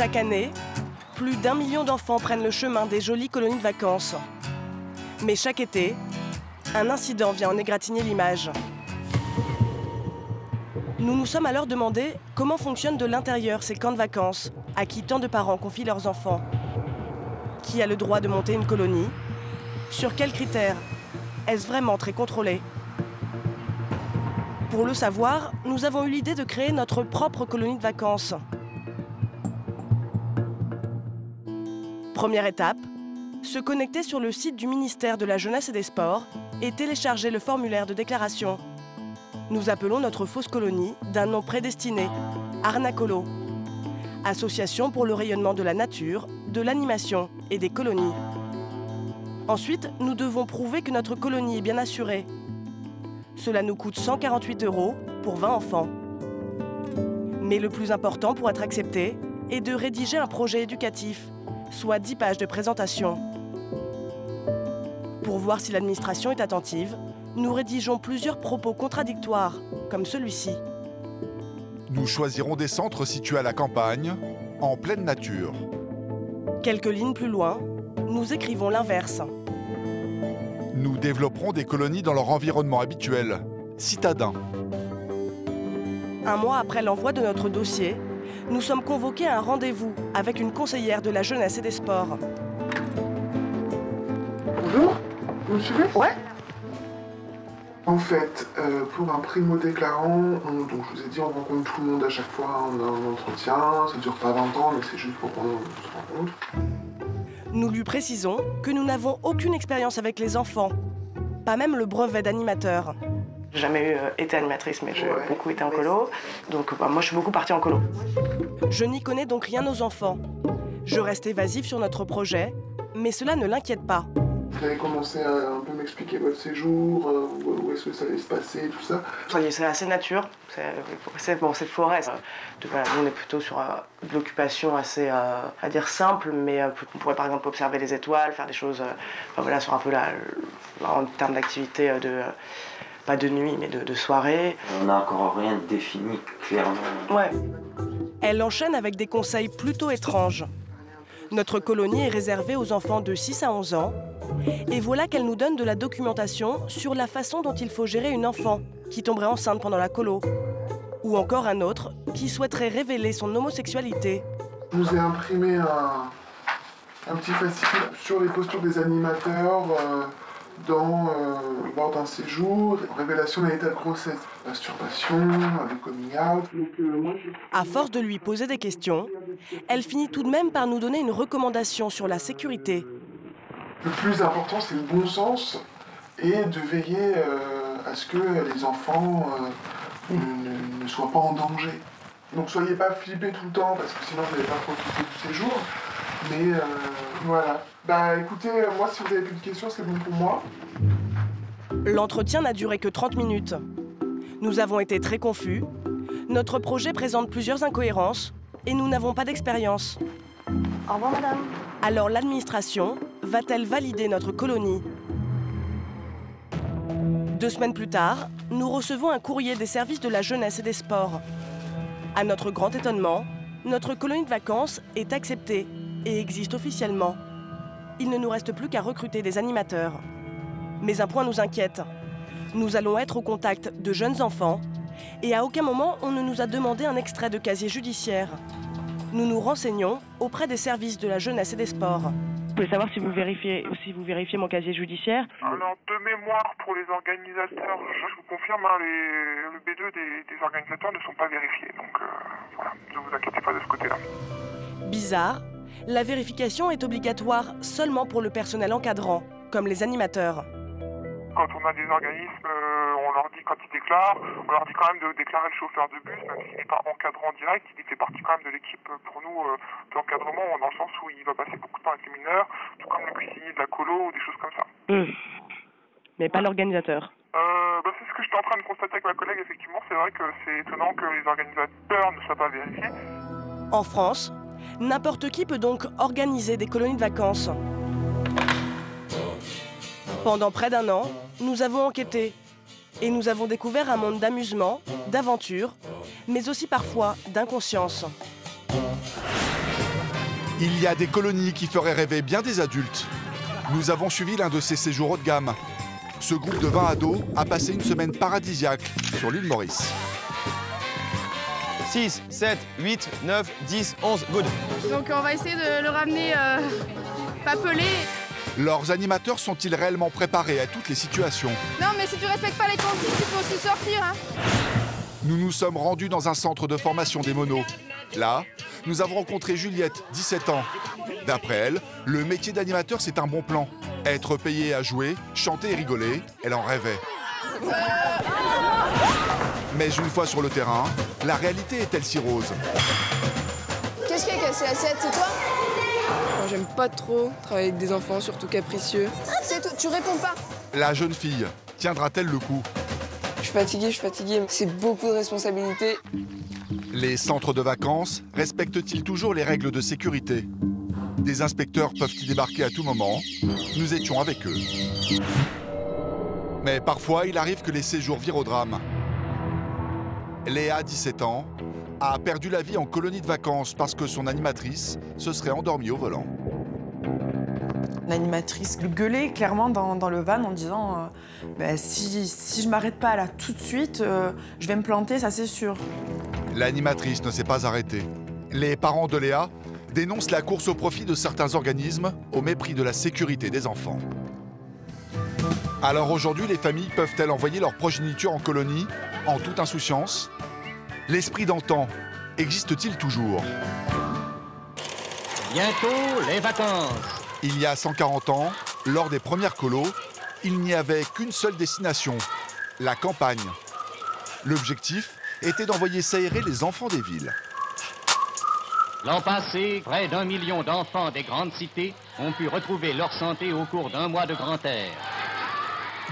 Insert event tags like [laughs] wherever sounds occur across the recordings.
Chaque année, plus d'un million d'enfants prennent le chemin des jolies colonies de vacances. Mais chaque été, un incident vient en égratigner l'image. Nous nous sommes alors demandé comment fonctionnent de l'intérieur ces camps de vacances, à qui tant de parents confient leurs enfants. Qui a le droit de monter une colonie? Sur quels critères? Est-ce vraiment très contrôlé? Pour le savoir, nous avons eu l'idée de créer notre propre colonie de vacances. Première étape, se connecter sur le site du ministère de la Jeunesse et des Sports et télécharger le formulaire de déclaration. Nous appelons notre fausse colonie d'un nom prédestiné, Arnacolo, Association pour le rayonnement de la nature, de l'animation et des colonies. Ensuite, nous devons prouver que notre colonie est bien assurée. Cela nous coûte 148 euros pour 20 enfants. Mais le plus important pour être accepté est de rédiger un projet éducatif soit 10 pages de présentation. Pour voir si l'administration est attentive, nous rédigeons plusieurs propos contradictoires, comme celui-ci. Nous choisirons des centres situés à la campagne, en pleine nature. Quelques lignes plus loin, nous écrivons l'inverse. Nous développerons des colonies dans leur environnement habituel, citadin. Un mois après l'envoi de notre dossier, nous sommes convoqués à un rendez-vous avec une conseillère de la jeunesse et des sports. Bonjour, vous me suivez? Ouais. En fait, euh, pour un primo-déclarant, on- donc je vous ai dit, on rencontre tout le monde à chaque fois, on a un entretien, ça dure pas 20 ans, mais c'est juste pour qu'on se rencontre. Nous lui précisons que nous n'avons aucune expérience avec les enfants, pas même le brevet d'animateur. J'ai jamais eu, euh, été animatrice, mais j'ai Ouais. beaucoup été en colo. Donc bah, moi, je suis beaucoup partie en colo. Je n'y connais donc rien aux enfants. Je reste évasive sur notre projet, mais cela ne l'inquiète pas. Vous avez commencé à un peu m'expliquer votre séjour, euh, où, est-ce que ça allait se passer, tout ça. Ça y est, C'est assez nature. C'est bon, c'est forêt. voilà, nous, on est plutôt sur euh, de l'occupation assez, euh, à dire simple, mais euh, on pourrait par exemple observer les étoiles, faire des choses, euh, enfin, voilà, sur un peu la, en termes d'activité euh, de, euh, pas de nuit, mais de, de soirée. On n'a encore rien de défini clairement. Ouais. Elle enchaîne avec des conseils plutôt étranges. Notre colonie est réservée aux enfants de 6 à 11 ans. Et voilà qu'elle nous donne de la documentation sur la façon dont il faut gérer une enfant qui tomberait enceinte pendant la colo. Ou encore un autre qui souhaiterait révéler son homosexualité. Je vous ai imprimé un, un petit fascicule sur les postures des animateurs euh, dans, euh, lors d'un séjour, révélation d'un état de grossesse, masturbation, le coming out. Euh, À force de lui poser des questions, elle finit tout de même par nous donner une recommandation sur la sécurité. Le plus important, c'est le bon sens et de veiller euh, à ce que les enfants euh, ne, ne soient pas en danger. Donc soyez pas flippés tout le temps parce que sinon vous n'allez pas profiter du séjour. Mais euh, voilà. Bah écoutez, euh, moi si vous avez plus de questions, c'est bon pour moi. L'entretien n'a duré que 30 minutes. Nous avons été très confus. Notre projet présente plusieurs incohérences et nous n'avons pas d'expérience. Au revoir, madame. Alors l'administration va-t-elle valider notre colonie? Deux semaines plus tard, nous recevons un courrier des services de la jeunesse et des sports. À notre grand étonnement, notre colonie de vacances est acceptée et existe officiellement. Il ne nous reste plus qu'à recruter des animateurs. Mais un point nous inquiète. Nous allons être au contact de jeunes enfants et à aucun moment on ne nous a demandé un extrait de casier judiciaire. Nous nous renseignons auprès des services de la jeunesse et des sports. Vous pouvez savoir si vous vérifiez, si vous vérifiez mon casier judiciaire? Alors, de mémoire, pour les organisateurs, je vous confirme, hein, les, le B2 des, des organisateurs ne sont pas vérifiés. Donc, euh, voilà, ne vous inquiétez pas de ce côté-là. Bizarre, la vérification est obligatoire seulement pour le personnel encadrant, comme les animateurs. Quand on a des organismes, euh, on leur dit quand ils déclarent, on leur dit quand même de déclarer le chauffeur de bus, même s'il n'est pas encadrant direct, il fait partie quand même de l'équipe euh, pour nous euh, d'encadrement, dans le sens où il va passer beaucoup de temps avec les mineurs, tout comme le cuisinier de la colo ou des choses comme ça. Hum. Mais pas l'organisateur. Euh, bah, c'est ce que j'étais en train de constater avec ma collègue, effectivement. C'est vrai que c'est étonnant que les organisateurs ne soient pas vérifiés. En France, n'importe qui peut donc organiser des colonies de vacances. Pendant près d'un an, nous avons enquêté et nous avons découvert un monde d'amusement, d'aventure, mais aussi parfois d'inconscience. Il y a des colonies qui feraient rêver bien des adultes. Nous avons suivi l'un de ces séjours haut de gamme. Ce groupe de 20 ados a passé une semaine paradisiaque sur l'île Maurice. 6, 7, 8, 9, 10, 11, good. Donc on va essayer de le ramener euh, pas pelé. Leurs animateurs sont-ils réellement préparés à toutes les situations? Non mais si tu respectes pas les consignes, tu peux aussi sortir. Hein. Nous nous sommes rendus dans un centre de formation des monos. Là, nous avons rencontré Juliette, 17 ans. D'après elle, le métier d'animateur, c'est un bon plan. Être payé à jouer, chanter et rigoler, elle en rêvait. Mais une fois sur le terrain, la réalité est-elle si rose Qu'est-ce qui a cassé l'assiette C'est toi Moi, J'aime pas trop travailler avec des enfants, surtout capricieux. C'est toi, tu réponds pas. La jeune fille tiendra-t-elle le coup Je suis fatiguée, je suis fatiguée. C'est beaucoup de responsabilités. Les centres de vacances respectent-ils toujours les règles de sécurité Des inspecteurs peuvent-ils débarquer à tout moment Nous étions avec eux. Mais parfois, il arrive que les séjours virent au drame. Léa, 17 ans, a perdu la vie en colonie de vacances parce que son animatrice se serait endormie au volant. L'animatrice gueulait clairement dans, dans le van en disant euh, Ben, si, si je m'arrête pas là tout de suite, euh, je vais me planter, ça c'est sûr. L'animatrice ne s'est pas arrêtée. Les parents de Léa dénoncent la course au profit de certains organismes au mépris de la sécurité des enfants. Alors aujourd'hui, les familles peuvent-elles envoyer leur progéniture en colonie en toute insouciance? L'esprit d'antan existe-t-il toujours? Bientôt les vacances. Il y a 140 ans, lors des premières colos, il n'y avait qu'une seule destination, la campagne. L'objectif était d'envoyer s'aérer les enfants des villes. L'an passé, près d'un million d'enfants des grandes cités ont pu retrouver leur santé au cours d'un mois de grand air.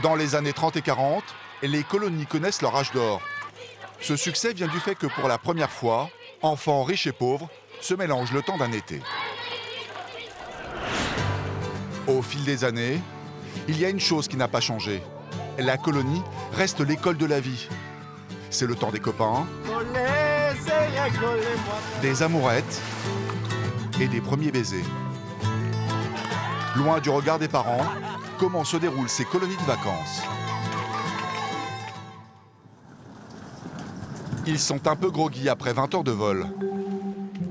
Dans les années 30 et 40, les colonies connaissent leur âge d'or. Ce succès vient du fait que pour la première fois, enfants riches et pauvres se mélangent le temps d'un été. Au fil des années, il y a une chose qui n'a pas changé. La colonie reste l'école de la vie. C'est le temps des copains, des amourettes et des premiers baisers. Loin du regard des parents, comment se déroulent ces colonies de vacances Ils sont un peu groggy après 20 heures de vol.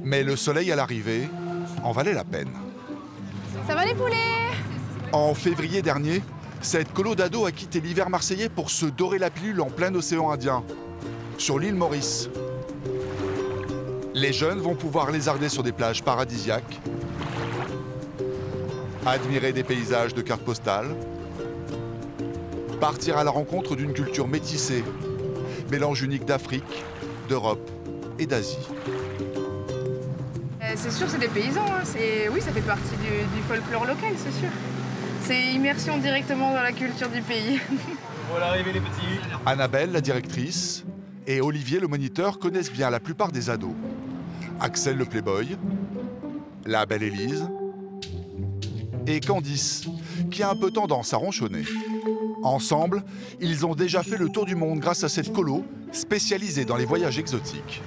Mais le soleil à l'arrivée en valait la peine. Ça va les poulets? En février dernier, cette colo d'ado a quitté l'hiver marseillais pour se dorer la pilule en plein océan Indien, sur l'île Maurice. Les jeunes vont pouvoir lézarder sur des plages paradisiaques, admirer des paysages de cartes postales, partir à la rencontre d'une culture métissée, mélange unique d'Afrique, d'Europe et d'Asie. Euh, C'est sûr, c'est des paysans. hein. C'est- Oui, ça fait partie du, du folklore local, c'est sûr. C'est immersion directement dans la culture du pays. Voilà, arrivez les petits. Annabelle, la directrice, et Olivier, le moniteur, connaissent bien la plupart des ados. Axel, le playboy, la belle Élise, et Candice, qui a un peu tendance à ronchonner. Ensemble, ils ont déjà fait le tour du monde grâce à cette colo spécialisée dans les voyages exotiques.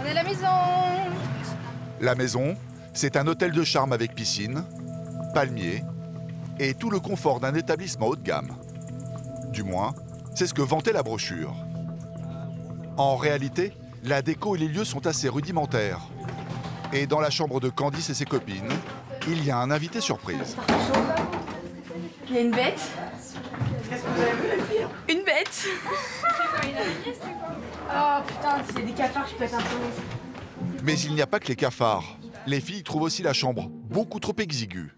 On est à la maison La maison, c'est un hôtel de charme avec piscine, palmier et tout le confort d'un établissement haut de gamme. Du moins, c'est ce que vantait la brochure. En réalité, la déco et les lieux sont assez rudimentaires. Et dans la chambre de Candice et ses copines, il y a un invité surprise. Il y a une bête. Qu'est-ce que vous avez vu, les filles? Une bête Oh putain, s'il y a des cafards, je pète un peu. Mais il n'y a pas que les cafards. Les filles trouvent aussi la chambre beaucoup trop exiguë.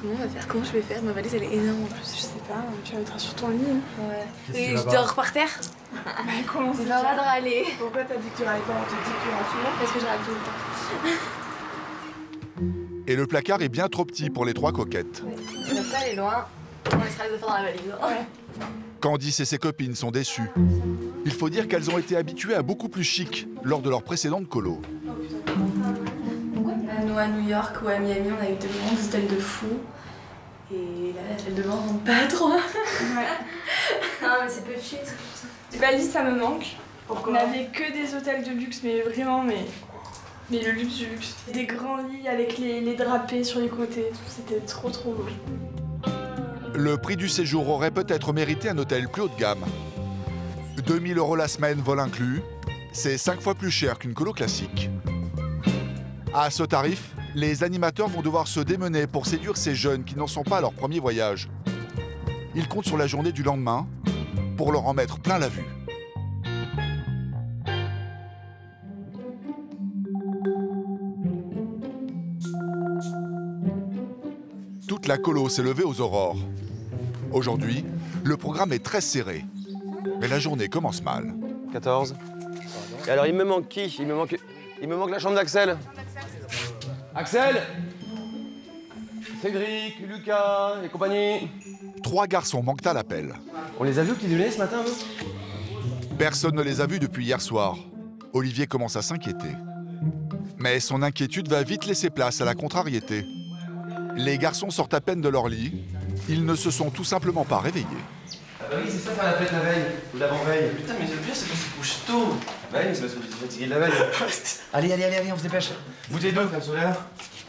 Comment on va faire Comment je vais faire Ma valise, elle est énorme en plus. Je sais pas, tu la mettras sur ton lit. hein. Ouais. Et je dors par terre [laughs] Bah, comment droit de râler. Pourquoi t'as dit que tu râlais pas On te dit que tu râles souvent Parce que je râle tout le temps. [laughs] Et le placard est bien trop petit pour les trois coquettes. Pas aller loin. On laissera les enfants dans la valise. Ouais. Candice et ses copines sont déçues. Il faut dire qu'elles ont été habituées à beaucoup plus chic lors de leur précédente colo. Nous, à New York ou à Miami, on a eu de grands hôtels de fous. Et là, la salle de bain rentre pas trop. [laughs] Non, mais c'est petit. Les valises, ça me manque. On n'avait que des hôtels de luxe, mais vraiment, mais, mais le luxe du luxe. Des grands lits avec les, les drapés sur les côtés, c'était trop trop beau. Le prix du séjour aurait peut-être mérité un hôtel plus haut de gamme. 2000 euros la semaine, vol inclus, c'est 5 fois plus cher qu'une colo classique. À ce tarif, les animateurs vont devoir se démener pour séduire ces jeunes qui n'en sont pas à leur premier voyage. Ils comptent sur la journée du lendemain pour leur en mettre plein la vue. Toute la colo s'est levée aux aurores. Aujourd'hui, le programme est très serré. Mais la journée commence mal. 14. Et alors, il me manque qui? Il me manque... il me manque la chambre d'Axel. Axel Cédric, Lucas et compagnie. Trois garçons manquent à l'appel. On les a vus au petit déjeuner ce matin, Personne ne les a vus depuis hier soir. Olivier commence à s'inquiéter. Mais son inquiétude va vite laisser place à la contrariété. Les garçons sortent à peine de leur lit. Ils ne se sont tout simplement pas réveillés. Ah bah oui, c'est ça faire la fête la veille, ou l'avant-veille. Putain, mais le pire, c'est qu'on se couche tôt. Bah oui, mais c'est parce que j'étais fatigué de la veille. [laughs] allez, allez, allez, allez, on se dépêche. Bouteille d'eau, crème solaire,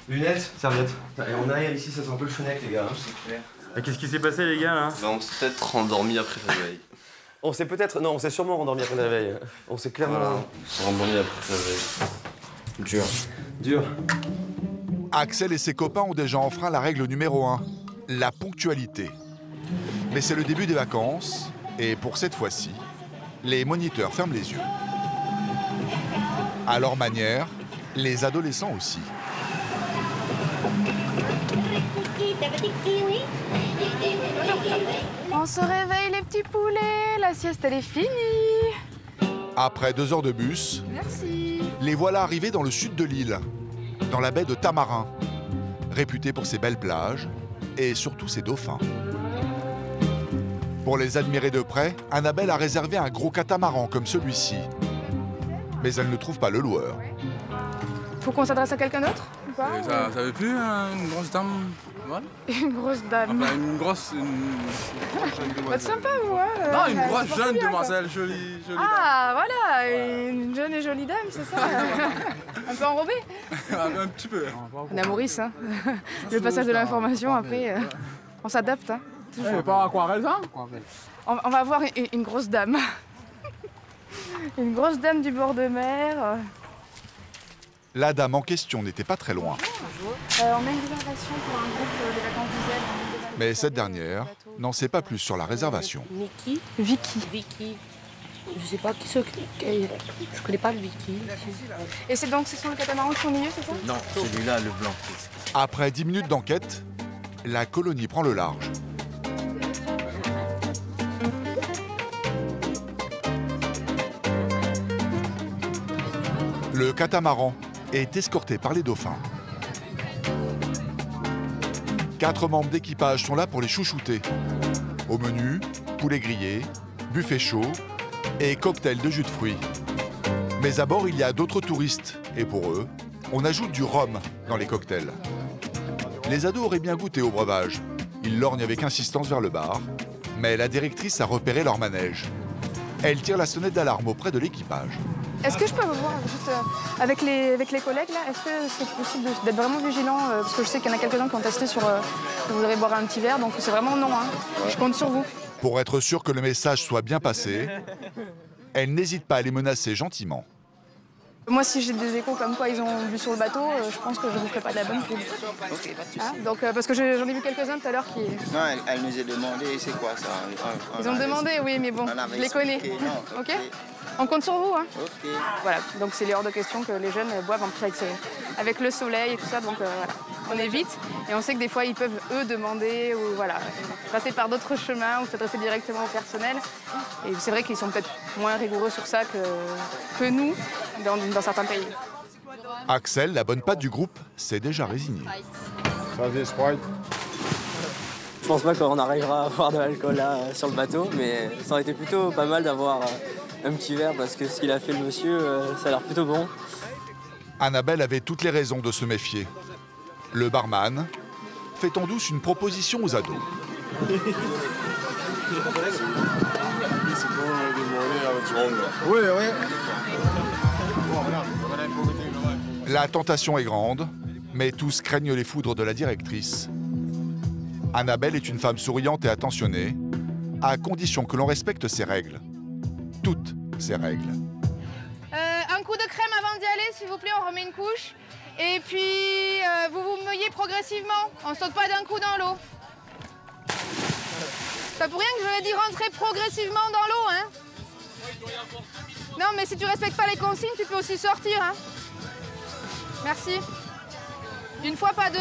lunettes, serviette. Et on arrive ici, ça sent un peu le fenêtre, les gars. hein. C'est clair. Qu'est-ce qui s'est passé, les gars, là? Bah, on s'est peut-être endormi après la veille. [laughs] On s'est peut-être. Non, on s'est sûrement rendormi après la veille. On s'est clairement. Voilà, on s'est endormi après la veille. Dur. Dur. Axel et ses copains ont déjà enfreint la règle numéro 1, la ponctualité. Mais c'est le début des vacances, et pour cette fois-ci, les moniteurs ferment les yeux. À leur manière, les adolescents aussi. On se réveille les petits poulets, la sieste elle est finie. Après deux heures de bus, Merci. les voilà arrivés dans le sud de l'île, dans la baie de Tamarin, réputée pour ses belles plages et surtout ses dauphins. Pour les admirer de près, Annabelle a réservé un gros catamaran comme celui-ci. Mais elle ne trouve pas le loueur. Faut qu'on s'adresse à quelqu'un d'autre ou pas Et ça, ça veut plus hein, une grosse dame voilà. [laughs] Une grosse dame. Enfin, une grosse. Une, une grosse jeune Pas de demoiselle. sympa, moi. euh, Non, une grosse jeune bien, quoi. demoiselle, jolie, jolie Ah, voilà, une jeune et jolie dame, c'est ça [laughs] Un peu enrobée dame. un petit peu. On a Maurice, hein. Le passage de l'information, après, euh, on s'adapte. Hein. Eh, pas aquarelle, ça On, on va avoir une, une grosse dame. [laughs] une grosse dame du bord de mer. La dame en question n'était pas très loin. Euh, on a une réservation pour un groupe euh, vacances. Mais cette dernière n'en sait pas plus sur la réservation. Niki Vicky. Vicky. Je sais pas qui c'est. qui- Je connais pas le Vicky. Et c'est donc, ce sont le catamaran qui sont au milieu, c'est ça? Non, celui-là, le blanc. Après dix minutes d'enquête, la colonie prend le large. Le catamaran est escorté par les dauphins. Quatre membres d'équipage sont là pour les chouchouter. Au menu, poulet grillé, buffet chaud et cocktail de jus de fruits. Mais à bord, il y a d'autres touristes et pour eux, on ajoute du rhum dans les cocktails. Les ados auraient bien goûté au breuvage. Ils lorgnent avec insistance vers le bar, mais la directrice a repéré leur manège. Elle tire la sonnette d'alarme auprès de l'équipage. Est-ce que je peux vous voir juste euh, avec, les, avec les collègues là? Est-ce que c'est possible d'être vraiment vigilant euh, Parce que je sais qu'il y en a quelques-uns qui ont testé sur. euh, qui voudraient boire un petit verre, donc c'est vraiment non. Hein. Je compte sur vous. Pour être sûr que le message soit bien passé, elle n'hésite pas à les menacer gentiment. Moi, si j'ai des échos comme quoi ils ont bu sur le bateau, euh, je pense que je ne vous ferai pas de la bonne pub. Hein? Donc, euh, parce que j'en ai vu quelques-uns tout à l'heure qui. Non, elle, elle nous a demandé c'est quoi ça? On- on Ils ont demandé, oui, mais bon, on je les connais. non, ok On compte sur vous, hein. Voilà, donc c'est hors de question que les jeunes boivent en plus avec, le soleil et tout ça, donc euh, voilà. On évite et on sait que des fois ils peuvent eux demander ou voilà, passer par d'autres chemins ou s'adresser directement au personnel. Et c'est vrai qu'ils sont peut-être moins rigoureux sur ça que, que nous dans, dans certains pays. Axel, la bonne patte du groupe, s'est déjà résigné. Je pense pas qu'on arrivera à avoir de l'alcool là sur le bateau, mais ça aurait été plutôt pas mal d'avoir euh, un petit verre parce que ce qu'il a fait le monsieur, euh, ça a l'air plutôt bon. Annabelle avait toutes les raisons de se méfier. Le barman fait en douce une proposition aux ados. Oui, oui. La tentation est grande, mais tous craignent les foudres de la directrice. Annabelle est une femme souriante et attentionnée, à condition que l'on respecte ses règles. Toutes ses règles. Euh, un coup de crème avant d'y aller, s'il vous plaît, on remet une couche. Et puis, euh, vous vous mouillez progressivement. On saute pas d'un coup dans l'eau. C'est pas pour rien que je vais dire rentrer progressivement dans l'eau, hein. Non, mais si tu respectes pas les consignes, tu peux aussi sortir, hein. Merci. Une fois, pas deux.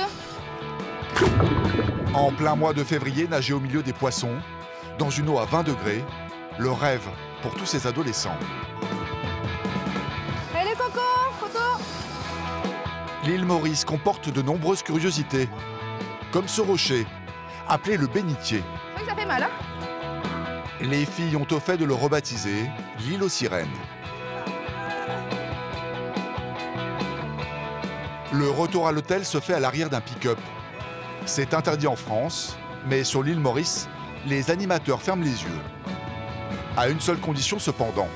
En plein mois de février, nager au milieu des poissons, dans une eau à 20 degrés, le rêve pour tous ces adolescents. Photo L'île Maurice comporte de nombreuses curiosités, comme ce rocher, appelé le bénitier. Que ça fait mal, hein Les filles ont au fait de le rebaptiser l'île aux sirènes. Le retour à l'hôtel se fait à l'arrière d'un pick-up. C'est interdit en France, mais sur l'île Maurice, les animateurs ferment les yeux. À une seule condition cependant,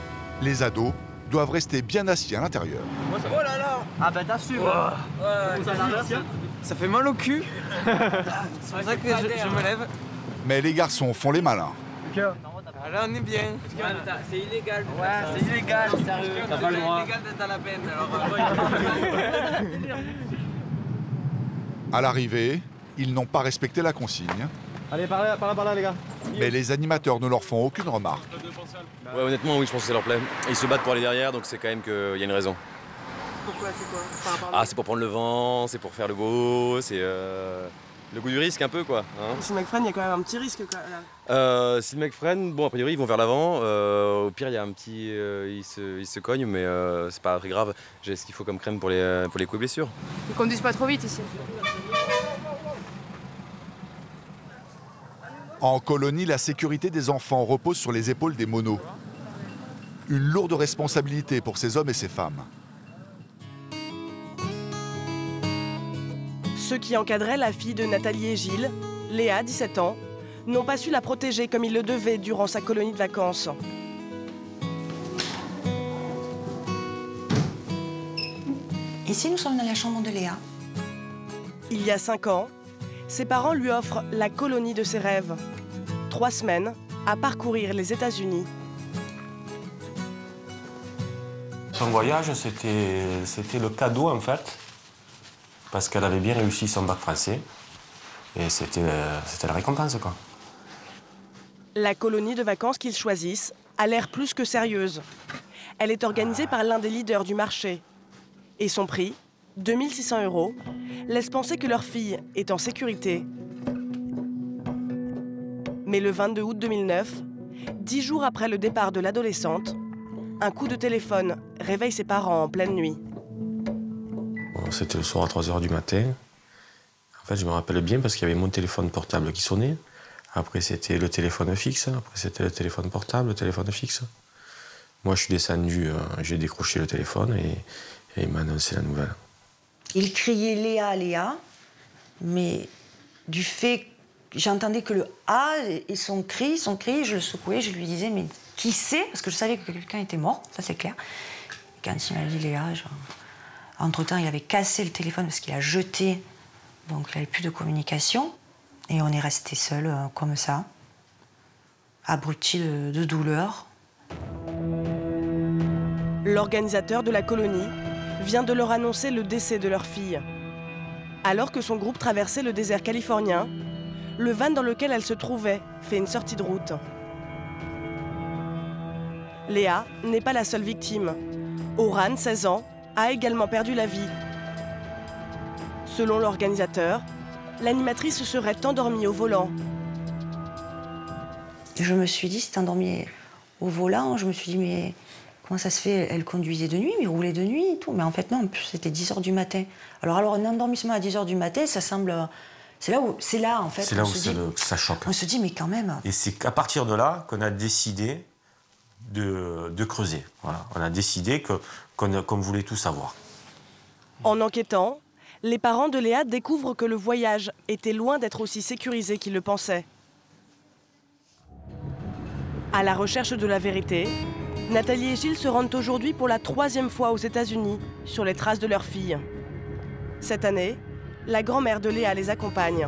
les ados doivent rester bien assis à l'intérieur. Oh là là Ah bah t'assumes Ouais, Ça fait mal au cul [laughs] C'est pour ça que je, je me lève. Mais les garçons font les malins. Ah, Là on est bien. C'est illégal. Ouais, c'est illégal. T'as pas le droit. C'est illégal d'être à la peine. Alors, À l'arrivée, ils n'ont pas respecté la consigne, Allez, par là, par là, par là, les gars. mais les animateurs ne leur font aucune remarque. Ouais, honnêtement, oui, je pense que ça leur plaît. Ils se battent pour aller derrière, donc c'est quand même qu'il y a une raison. Pourquoi C'est quoi? Par rapport à- Ah, c'est pour prendre le vent, c'est pour faire le beau, c'est euh, le goût du risque un peu, quoi. Hein. Chez McFran, il y a quand même un petit risque. Quoi, là. Euh, si le mec freine, bon, a priori, ils vont vers l'avant. Euh, au pire, il y a un petit. euh, ils, se, ils se cognent, mais euh, c'est pas très grave. J'ai ce qu'il faut comme crème pour les, pour les coups et blessures. Ils conduisent pas trop vite ici. En colonie, la sécurité des enfants repose sur les épaules des monos. Une lourde responsabilité pour ces hommes et ces femmes. Ceux qui encadraient la fille de Nathalie et Gilles, Léa, 17 ans, n'ont pas su la protéger comme ils le devaient durant sa colonie de vacances. Ici, nous sommes dans la chambre de Léa? Il y a 5 ans, ses parents lui offrent la colonie de ses rêves. Trois semaines à parcourir les États-Unis. Son voyage, c'était le cadeau en fait, parce qu'elle avait bien réussi son bac français. Et c'était euh, c'était la récompense quoi. La colonie de vacances qu'ils choisissent a l'air plus que sérieuse. Elle est organisée par l'un des leaders du marché. Et son prix, 2600 euros, laisse penser que leur fille est en sécurité. Mais le 22 août 2009, dix jours après le départ de l'adolescente, un coup de téléphone réveille ses parents en pleine nuit. C'était le soir à 3h du matin. En fait, je me rappelle bien parce qu'il y avait mon téléphone portable qui sonnait. Après, c'était le téléphone fixe. Après, c'était le téléphone portable, le téléphone fixe. Moi, je suis descendu, euh, j'ai décroché le téléphone et, et il m'a annoncé la nouvelle. Il criait Léa, Léa, mais du fait j'entendais que le A et son cri, son cri, je le secouais, je lui disais mais qui c'est? Parce que je savais que quelqu'un était mort, ça c'est clair. Quand il m'a dit Léa, genre, entre-temps il avait cassé le téléphone parce qu'il a jeté, donc il n'avait plus de communication. Et on est resté seul euh, comme ça, abruti de, de douleur. L'organisateur de la colonie vient de leur annoncer le décès de leur fille. Alors que son groupe traversait le désert californien, le van dans lequel elle se trouvait fait une sortie de route. Léa n'est pas la seule victime. Oran, 16 ans, a également perdu la vie. Selon l'organisateur, l'animatrice se serait endormie au volant. Je me suis dit, c'est endormi au volant. Je me suis dit, mais comment ça se fait? Elle conduisait de nuit, mais roulait de nuit tout. Mais en fait, non, c'était 10 h du matin. Alors, alors, un endormissement à 10 h du matin, ça semble. C'est là où, c'est là, en fait. C'est là on où se c'est dit- le- que ça choque. On se dit, mais quand même. Et c'est qu'à partir de là qu'on a décidé de, de creuser. Voilà. On a décidé que- qu'on qu'on voulait tout savoir. En enquêtant, les parents de Léa découvrent que le voyage était loin d'être aussi sécurisé qu'ils le pensaient. À la recherche de la vérité, Nathalie et Gilles se rendent aujourd'hui pour la troisième fois aux États-Unis, sur les traces de leur fille. Cette année, la grand-mère de Léa les accompagne.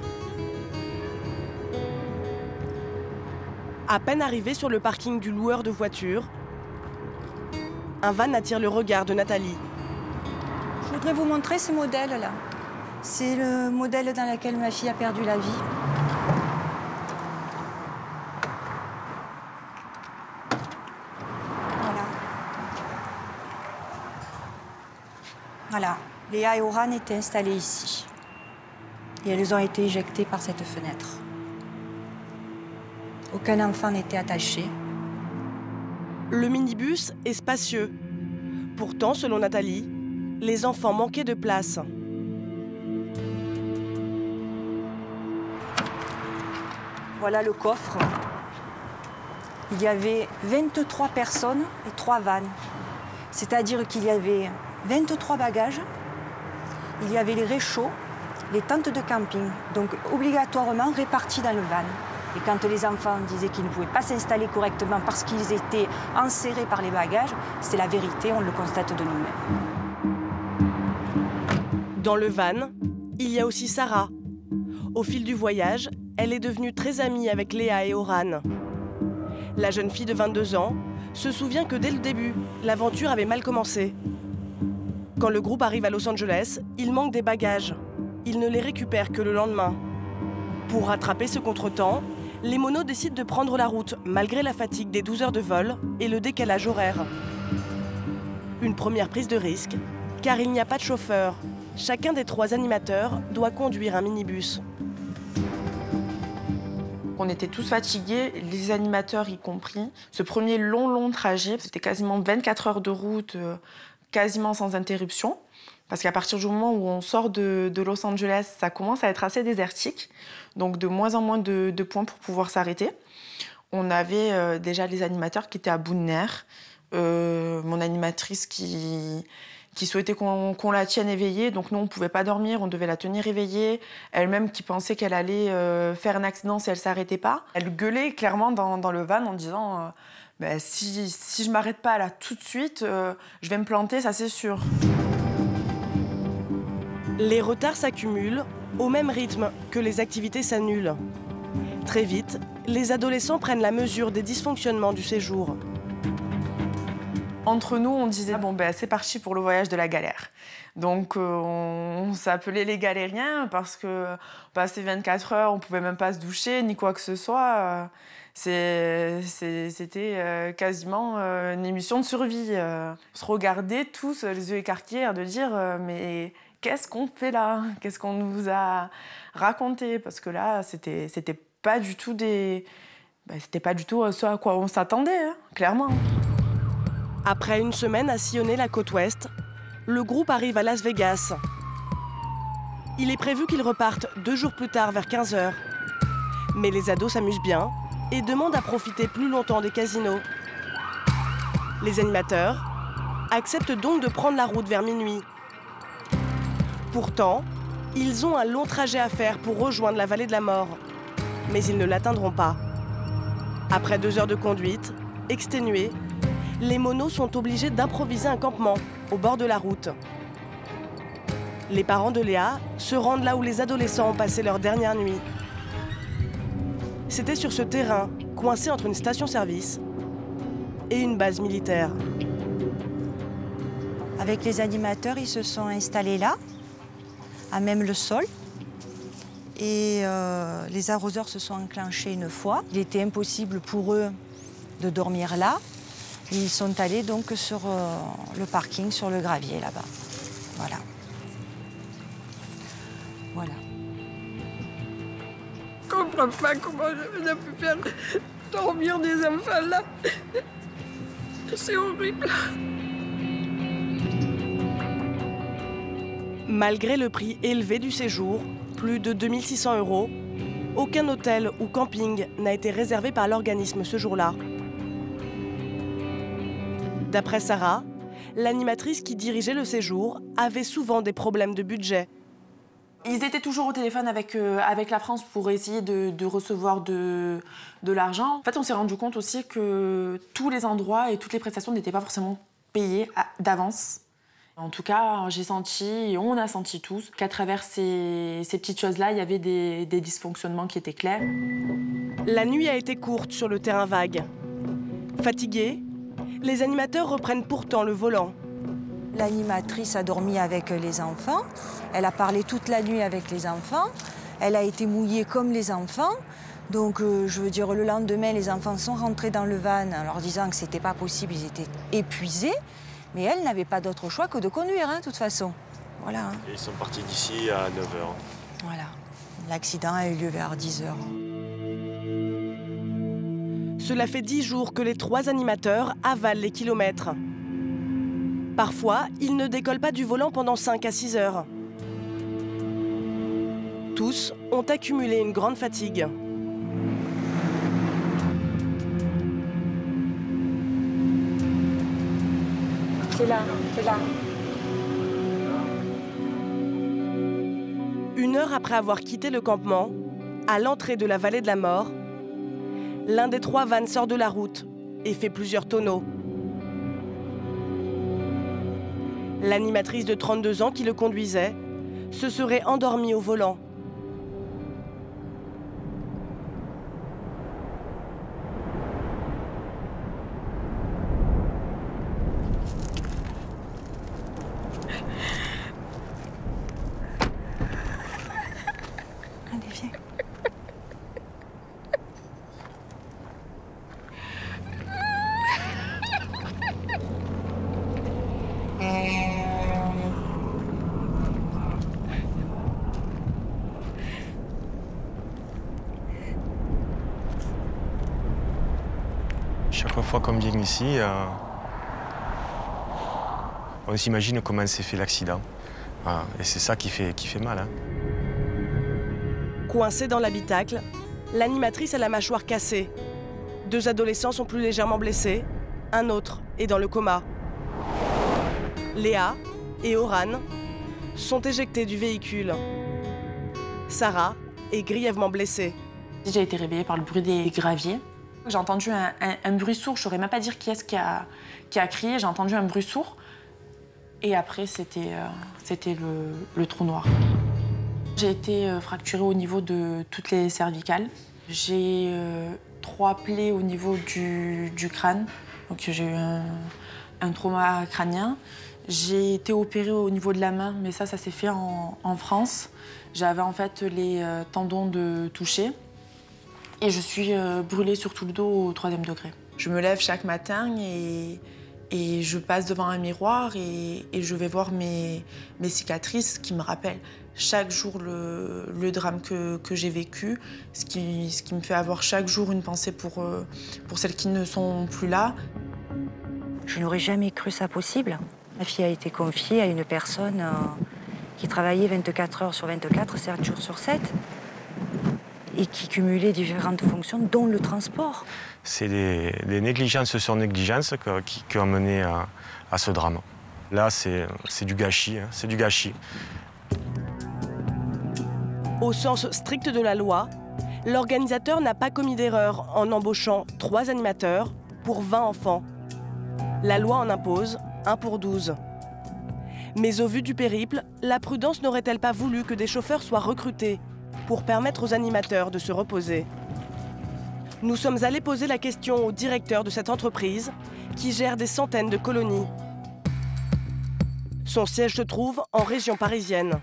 À peine arrivé sur le parking du loueur de voitures, un van attire le regard de Nathalie. Je voudrais vous montrer ce modèle-là. C'est le modèle dans lequel ma fille a perdu la vie. Voilà. Voilà. Léa et Oran étaient installés ici. Et elles ont été éjectées par cette fenêtre. Aucun enfant n'était attaché. Le minibus est spacieux. Pourtant, selon Nathalie, les enfants manquaient de place. Voilà le coffre. Il y avait 23 personnes et 3 vannes. C'est-à-dire qu'il y avait 23 bagages, il y avait les réchauds, les tentes de camping, donc obligatoirement répartis dans le van. Et quand les enfants disaient qu'ils ne pouvaient pas s'installer correctement parce qu'ils étaient enserrés par les bagages, c'est la vérité, on le constate de nous-mêmes. Dans le van, il y a aussi Sarah. Au fil du voyage, elle est devenue très amie avec Léa et Oran. La jeune fille de 22 ans se souvient que dès le début, l'aventure avait mal commencé. Quand le groupe arrive à Los Angeles, il manque des bagages. Il ne les récupère que le lendemain. Pour rattraper ce contretemps, les monos décident de prendre la route malgré la fatigue des 12 heures de vol et le décalage horaire. Une première prise de risque, car il n'y a pas de chauffeur. Chacun des trois animateurs doit conduire un minibus. On était tous fatigués, les animateurs y compris. Ce premier long, long trajet, c'était quasiment 24 heures de route, euh, quasiment sans interruption. Parce qu'à partir du moment où on sort de, Los Angeles, ça commence à être assez désertique. Donc de moins en moins de, points pour pouvoir s'arrêter. On avait euh, déjà les animateurs qui étaient à bout de nerfs. Euh, mon animatrice qui, souhaitait qu'on qu la tienne éveillée. Donc nous, on ne pouvait pas dormir, on devait la tenir éveillée. Elle-même qui pensait qu'elle allait euh, faire un accident si elle s'arrêtait pas. Elle gueulait clairement dans, le van en disant ben, si, si je m'arrête pas là tout de suite, je vais me planter, ça c'est sûr. Les retards s'accumulent au même rythme que les activités s'annulent. Très vite, les adolescents prennent la mesure des dysfonctionnements du séjour. Entre nous, on disait bon ben c'est parti pour le voyage de la galère. Donc euh, on, s'appelait les galériens parce que passé 24 heures, on pouvait même pas se doucher ni quoi que ce soit. C'était euh, quasiment euh, une émission de survie. On se regardait tous les yeux écarquillés de dire mais qu'est-ce qu'on fait là? Qu'est-ce qu'on nous a raconté? Parce que là, c'était c'était pas du tout des ben, c'était pas du tout ce à quoi on s'attendait, hein, clairement. Après une semaine à sillonner la côte ouest, le groupe arrive à Las Vegas. Il est prévu qu'ils repartent deux jours plus tard vers 15h. Mais les ados s'amusent bien et demandent à profiter plus longtemps des casinos. Les animateurs acceptent donc de prendre la route vers minuit. Pourtant, ils ont un long trajet à faire pour rejoindre la vallée de la mort. Mais ils ne l'atteindront pas. Après deux heures de conduite, exténués, les monos sont obligés d'improviser un campement au bord de la route. Les parents de Léa se rendent là où les adolescents ont passé leur dernière nuit. C'était sur ce terrain, coincé entre une station-service et une base militaire. Avec les animateurs, ils se sont installés là, à même le sol. Et euh, les arroseurs se sont enclenchés une fois. Il était impossible pour eux de dormir là. Ils sont allés donc sur euh, le parking, sur le gravier là-bas. Voilà. Voilà. Je comprends pas comment on a pu faire dormir des enfants là. C'est horrible. Malgré le prix élevé du séjour, plus de 2600 euros, aucun hôtel ou camping n'a été réservé par l'organisme ce jour-là. D'après Sarah, l'animatrice qui dirigeait le séjour avait souvent des problèmes de budget. Ils étaient toujours au téléphone avec, euh, la France pour essayer de, recevoir de, l'argent. En fait, on s'est rendu compte aussi que tous les endroits et toutes les prestations n'étaient pas forcément payées à- d'avance. En tout cas, j'ai senti, on a senti tous, qu'à travers ces, ces petites choses-là, il y avait des, des dysfonctionnements qui étaient clairs. La nuit a été courte sur le terrain vague. Fatigués, les animateurs reprennent pourtant le volant. L'animatrice a dormi avec les enfants. Elle a parlé toute la nuit avec les enfants. Elle a été mouillée comme les enfants. Donc, euh, je veux dire, le lendemain, les enfants sont rentrés dans le van en leur disant que c'était pas possible, ils étaient épuisés. Mais elle n'avait pas d'autre choix que de conduire, hein, de toute façon. Voilà. hein. Et ils sont partis d'ici à 9h. Voilà. L'accident a eu lieu vers 10 h Cela fait dix jours que les trois animateurs avalent les kilomètres. Parfois, ils ne décollent pas du volant pendant 5 à 6 heures. Tous ont accumulé une grande fatigue. C'est là, c'est là. Une heure après avoir quitté le campement, à l'entrée de la vallée de la mort, l'un des trois vannes sort de la route et fait plusieurs tonneaux. L'animatrice de 32 ans qui le conduisait se serait endormie au volant. Allez, viens. Chaque fois qu'on vient ici, euh, on s'imagine comment s'est fait l'accident. Voilà. Et c'est ça qui fait, qui fait mal. hein. Coincée dans l'habitacle, l'animatrice a la mâchoire cassée. Deux adolescents sont plus légèrement blessés, un autre est dans le coma. Léa et Oran sont éjectés du véhicule. Sarah est grièvement blessée. J'ai été réveillée par le bruit des graviers. J'ai entendu un, bruit sourd, je saurais même pas dire qui est-ce qui a, crié, j'ai entendu un bruit sourd. Et après, c'était euh, le, trou noir. J'ai été euh, fracturée au niveau de toutes les cervicales. J'ai euh, trois plaies au niveau du, crâne. Donc j'ai eu un, un trauma crânien. J'ai été opérée au niveau de la main, mais ça, ça s'est fait en, France. J'avais en fait les tendons de toucher. Et je suis euh, brûlée sur tout le dos au troisième degré. Je me lève chaque matin et, et je passe devant un miroir et, et je vais voir mes, mes cicatrices qui me rappellent chaque jour le, le drame que, que j'ai vécu, ce qui, ce qui me fait avoir chaque jour une pensée pour, euh, pour celles qui ne sont plus là. Je n'aurais jamais cru ça possible. Ma fille a été confiée à une personne euh, qui travaillait 24 heures sur 24, 7 jours sur 7, et qui cumulait différentes fonctions, dont le transport. C'est des, des négligences sur négligences que- qui, qui ont mené à, à ce drame. Là, c'est c'est du gâchis. hein, c'est du gâchis. Au sens strict de la loi, l'organisateur n'a pas commis d'erreur en embauchant trois animateurs pour 20 enfants. La loi en impose un pour 12. Mais au vu du périple, la prudence n'aurait-elle pas voulu que des chauffeurs soient recrutés? Pour permettre aux animateurs de se reposer Nous sommes allés poser la question au directeur de cette entreprise qui gère des centaines de colonies. Son siège se trouve en région parisienne.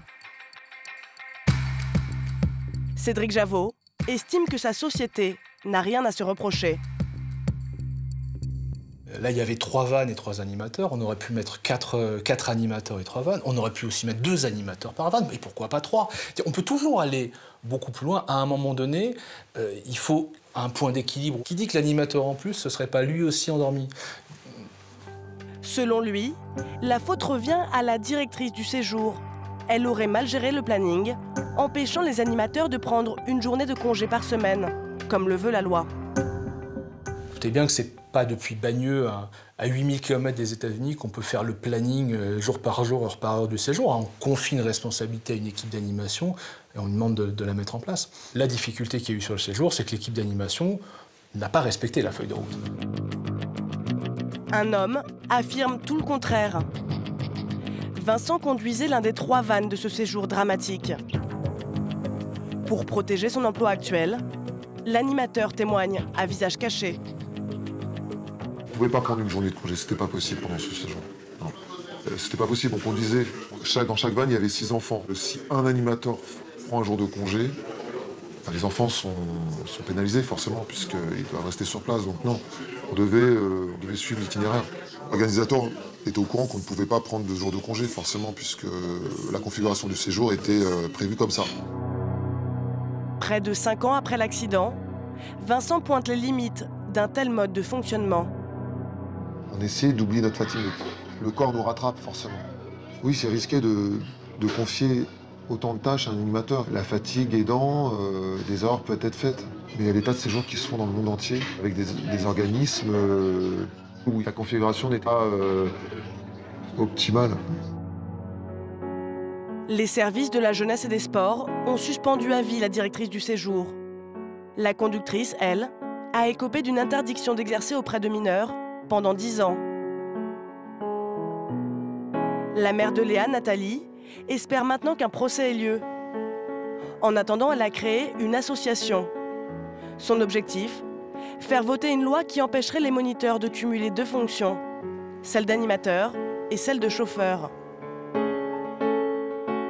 Cédric Javot estime que sa société n'a rien à se reprocher. Là, il y avait trois vannes et trois animateurs. On aurait pu mettre quatre, euh, quatre animateurs et trois vannes. On aurait pu aussi mettre deux animateurs par vanne. Mais pourquoi pas trois? On peut toujours aller beaucoup plus loin. À un moment donné, euh, il faut un point d'équilibre. Qui dit que l'animateur en plus, ce serait pas lui aussi endormi? Selon lui, la faute revient à la directrice du séjour. Elle aurait mal géré le planning, empêchant les animateurs de prendre une journée de congé par semaine, comme le veut la loi. Écoutez bien que c'est pas depuis Bagneux à, à 8000 km des États-Unis qu'on peut faire le planning euh, jour par jour, heure par heure du séjour. On confie une responsabilité à une équipe d'animation et on demande de, de la mettre en place. La difficulté qu'il y a eu sur le séjour, c'est que l'équipe d'animation n'a pas respecté la feuille de route. Un homme affirme tout le contraire. Vincent conduisait l'un des trois vannes de ce séjour dramatique. Pour protéger son emploi actuel, l'animateur témoigne à visage caché. Pouvait pas prendre une journée de congé, c'était pas possible pendant ce séjour. Euh, C'était pas possible, on. Chaque, dans chaque van, il y avait six enfants. Si un animateur prend un jour de congé, ben, les enfants sont, pénalisés forcément, puisqu'ils doivent rester sur place. Donc non, on devait, euh, on devait suivre l'itinéraire. L'organisateur était au courant qu'on ne pouvait pas prendre de jours de congé, forcément, puisque la configuration du séjour était euh, prévue comme ça. Près de cinq ans après l'accident, Vincent pointe les limites d'un tel mode de fonctionnement. On essaie d'oublier notre fatigue. Le corps nous rattrape forcément. Oui, c'est risqué de, confier autant de tâches à un animateur. La fatigue aidant, euh, des erreurs peuvent être faites. Mais il y a des tas de séjours qui se font dans le monde entier, avec des, des organismes euh, où la configuration n'est pas euh, optimale. Les services de la jeunesse et des sports ont suspendu à vie la directrice du séjour. La conductrice, elle, a écopé d'une interdiction d'exercer auprès de mineurs pendant 10 ans. La mère de Léa, Nathalie, espère maintenant qu'un procès ait lieu. En attendant, elle a créé une association. Son objectif Faire voter une loi qui empêcherait les moniteurs de cumuler deux fonctions, celle d'animateur et celle de chauffeur.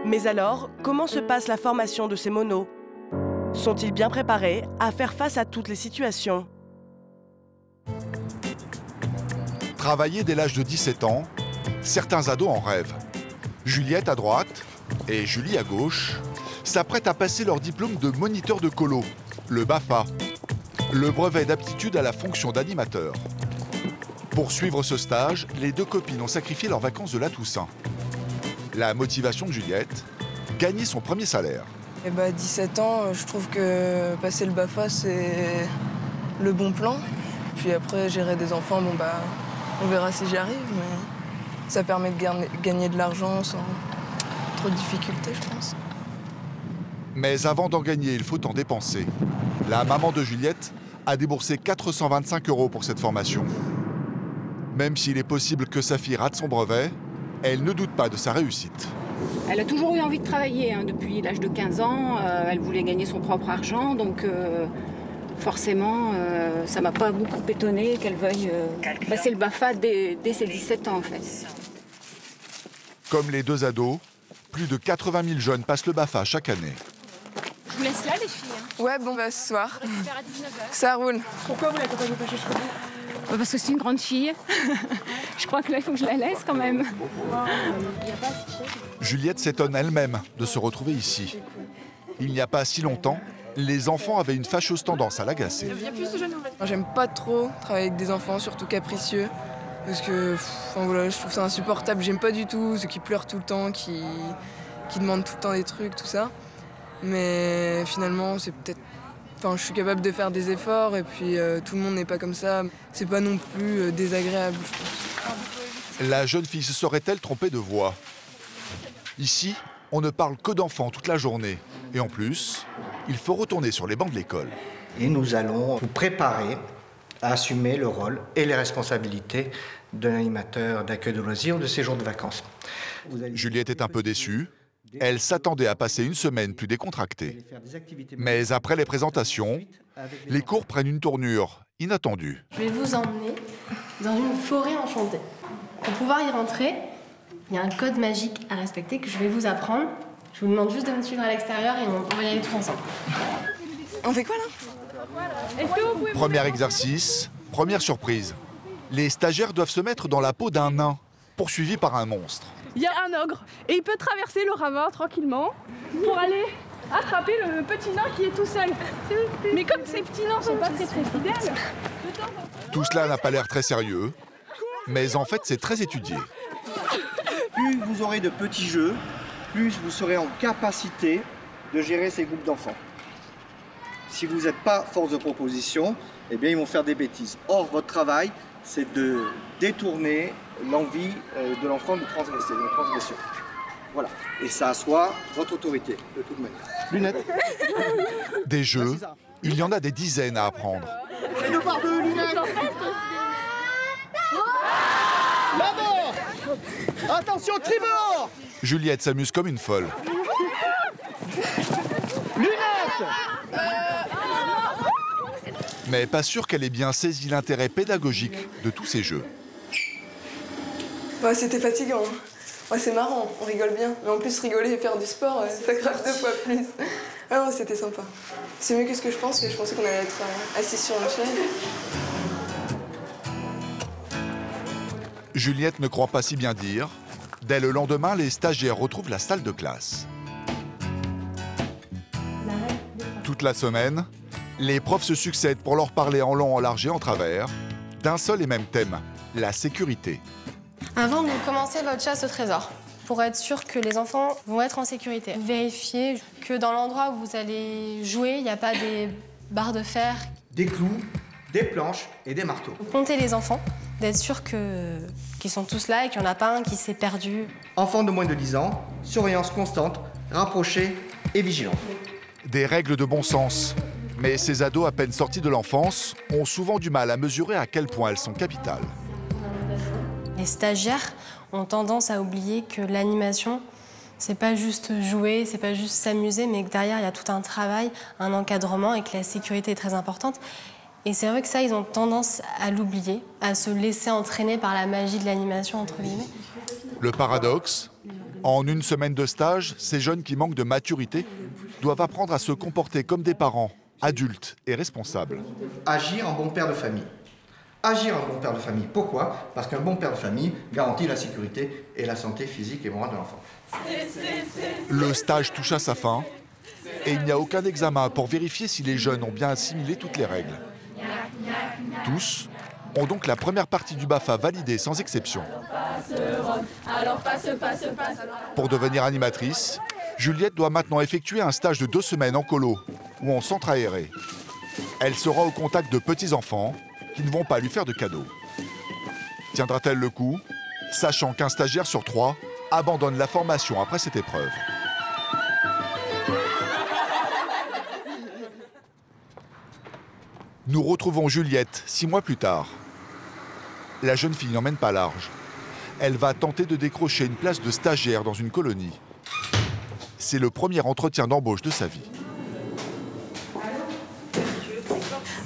Mais alors, comment se passe la formation de ces monos? Sont-ils bien préparés à faire face à toutes les situations? Travailler dès l'âge de 17 ans, certains ados en rêvent. Juliette à droite et Julie à gauche s'apprêtent à passer leur diplôme de moniteur de colo, le BAFA, le brevet d'aptitude à la fonction d'animateur. Pour suivre ce stage, les deux copines ont sacrifié leurs vacances de la Toussaint. La motivation de Juliette, gagner son premier salaire. Et bah 17 ans, je trouve que passer le BAFA c'est le bon plan. Puis après gérer des enfants, bon bah on verra si j'y arrive, mais ça permet de gagner de l'argent sans trop de difficultés, je pense. Mais avant d'en gagner, il faut en dépenser. La maman de Juliette a déboursé 425 euros pour cette formation. Même s'il est possible que sa fille rate son brevet, elle ne doute pas de sa réussite. Elle a toujours eu envie de travailler hein, depuis l'âge de 15 ans. Euh, elle voulait gagner son propre argent, donc euh, forcément, euh, ça m'a pas beaucoup étonné qu'elle veuille euh, passer le BAFA dès, dès ses 17 ans en fait. Comme les deux ados, plus de 80 000 jeunes passent le BAFA chaque année. Je vous laisse là les filles Ouais, bon bah ce soir. Ça roule. Pourquoi vous l'accompagnez pas jusqu'au bout Bah, Parce que c'est une grande fille. [laughs] je crois que là, il faut que je la laisse quand même. Juliette s'étonne elle-même de se retrouver ici. Il n'y a pas si longtemps, les enfants avaient une fâcheuse tendance à l'agacer. J'aime pas trop travailler avec des enfants, surtout capricieux. Parce que pff, enfin, voilà, je trouve ça insupportable. J'aime pas du tout ceux qui pleurent tout le temps, qui, qui demandent tout le temps des trucs, tout ça. Mais finalement, c'est peut-être. Enfin, je suis capable de faire des efforts et puis euh, tout le monde n'est pas comme ça. C'est pas non plus euh, désagréable, je pense. La jeune fille se serait-elle trompée de voix? Ici, on ne parle que d'enfants toute la journée. Et en plus, il faut retourner sur les bancs de l'école. Et nous allons vous préparer à assumer le rôle et les responsabilités de l'animateur d'accueil de loisirs de séjour de vacances. Juliette est un peu déçue. Elle s'attendait à passer une semaine plus décontractée. Mais après les présentations, les cours prennent une tournure inattendue. Je vais vous emmener dans une forêt enchantée. Pour pouvoir y rentrer, il y a un code magique à respecter que je vais vous apprendre. Je vous demande juste de me suivre à l'extérieur et on, on va y aller tous ensemble. On fait quoi là? Premier exercice, première surprise. Les stagiaires doivent se mettre dans la peau d'un nain, poursuivi par un monstre. Il y a un ogre et il peut traverser le ravin tranquillement pour aller attraper le petit nain qui est tout seul. Mais comme ces petits nains sont pas très très fidèles, Tout cela n'a pas l'air très sérieux, mais en fait c'est très étudié. Plus vous aurez de petits jeux, plus vous serez en capacité de gérer ces groupes d'enfants. Si vous n'êtes pas force de proposition, eh bien, ils vont faire des bêtises. Or, votre travail, c'est de détourner l'envie euh, de l'enfant de transgresser, de transgression. Voilà. Et ça assoit votre autorité, de toute manière. Lunettes. Des jeux, il y en a des dizaines à apprendre. Et deux par deux, lunettes. Attention, tribord Juliette s'amuse comme une folle. Lunettes Mais pas sûr qu'elle ait bien saisi l'intérêt pédagogique de tous ces jeux. Ouais, c'était fatigant. Ouais, c'est marrant, on rigole bien. Mais en plus, rigoler et faire du sport, ça grave deux fois plus. Ah non, c'était sympa. C'est mieux que ce que je pense, mais je pensais qu'on allait être euh, assis sur une chaise. Juliette ne croit pas si bien dire. Dès le lendemain, les stagiaires retrouvent la salle de classe. Toute la semaine, les profs se succèdent pour leur parler en long, en large et en travers d'un seul et même thème, la sécurité. Avant de commencer votre chasse au trésor, pour être sûr que les enfants vont être en sécurité, vérifiez que dans l'endroit où vous allez jouer, il n'y a pas des barres de fer. Des clous, des planches et des marteaux. Comptez les enfants, d'être sûr qu'ils sont tous là et qu'il n'y en a pas un qui s'est perdu. Enfants de moins de 10 ans, surveillance constante, rapprochée et vigilante. Des règles de bon sens. Mais ces ados à peine sortis de l'enfance ont souvent du mal à mesurer à quel point elles sont capitales. Les stagiaires ont tendance à oublier que l'animation, c'est pas juste jouer, c'est pas juste s'amuser, mais que derrière, il y a tout un travail, un encadrement et que la sécurité est très importante. Et c'est vrai que ça, ils ont tendance à l'oublier, à se laisser entraîner par la magie de l'animation, entre guillemets. Le paradoxe, en une semaine de stage, ces jeunes qui manquent de maturité doivent apprendre à se comporter comme des parents, adultes et responsables. Agir en bon père de famille. Agir en bon père de famille. Pourquoi? Parce qu'un bon père de famille garantit la sécurité et la santé physique et morale de l'enfant. Le stage touche à sa fin et il n'y a aucun examen pour vérifier si les jeunes ont bien assimilé toutes les règles. Tous ont donc la première partie du BAFA validée sans exception. Pour devenir animatrice, Juliette doit maintenant effectuer un stage de deux semaines en colo ou en centre aéré. Elle sera au contact de petits-enfants qui ne vont pas lui faire de cadeaux. Tiendra-t-elle le coup, sachant qu'un stagiaire sur trois abandonne la formation après cette épreuve? Nous retrouvons Juliette six mois plus tard. La jeune fille n'emmène pas large. Elle va tenter de décrocher une place de stagiaire dans une colonie. C'est le premier entretien d'embauche de sa vie.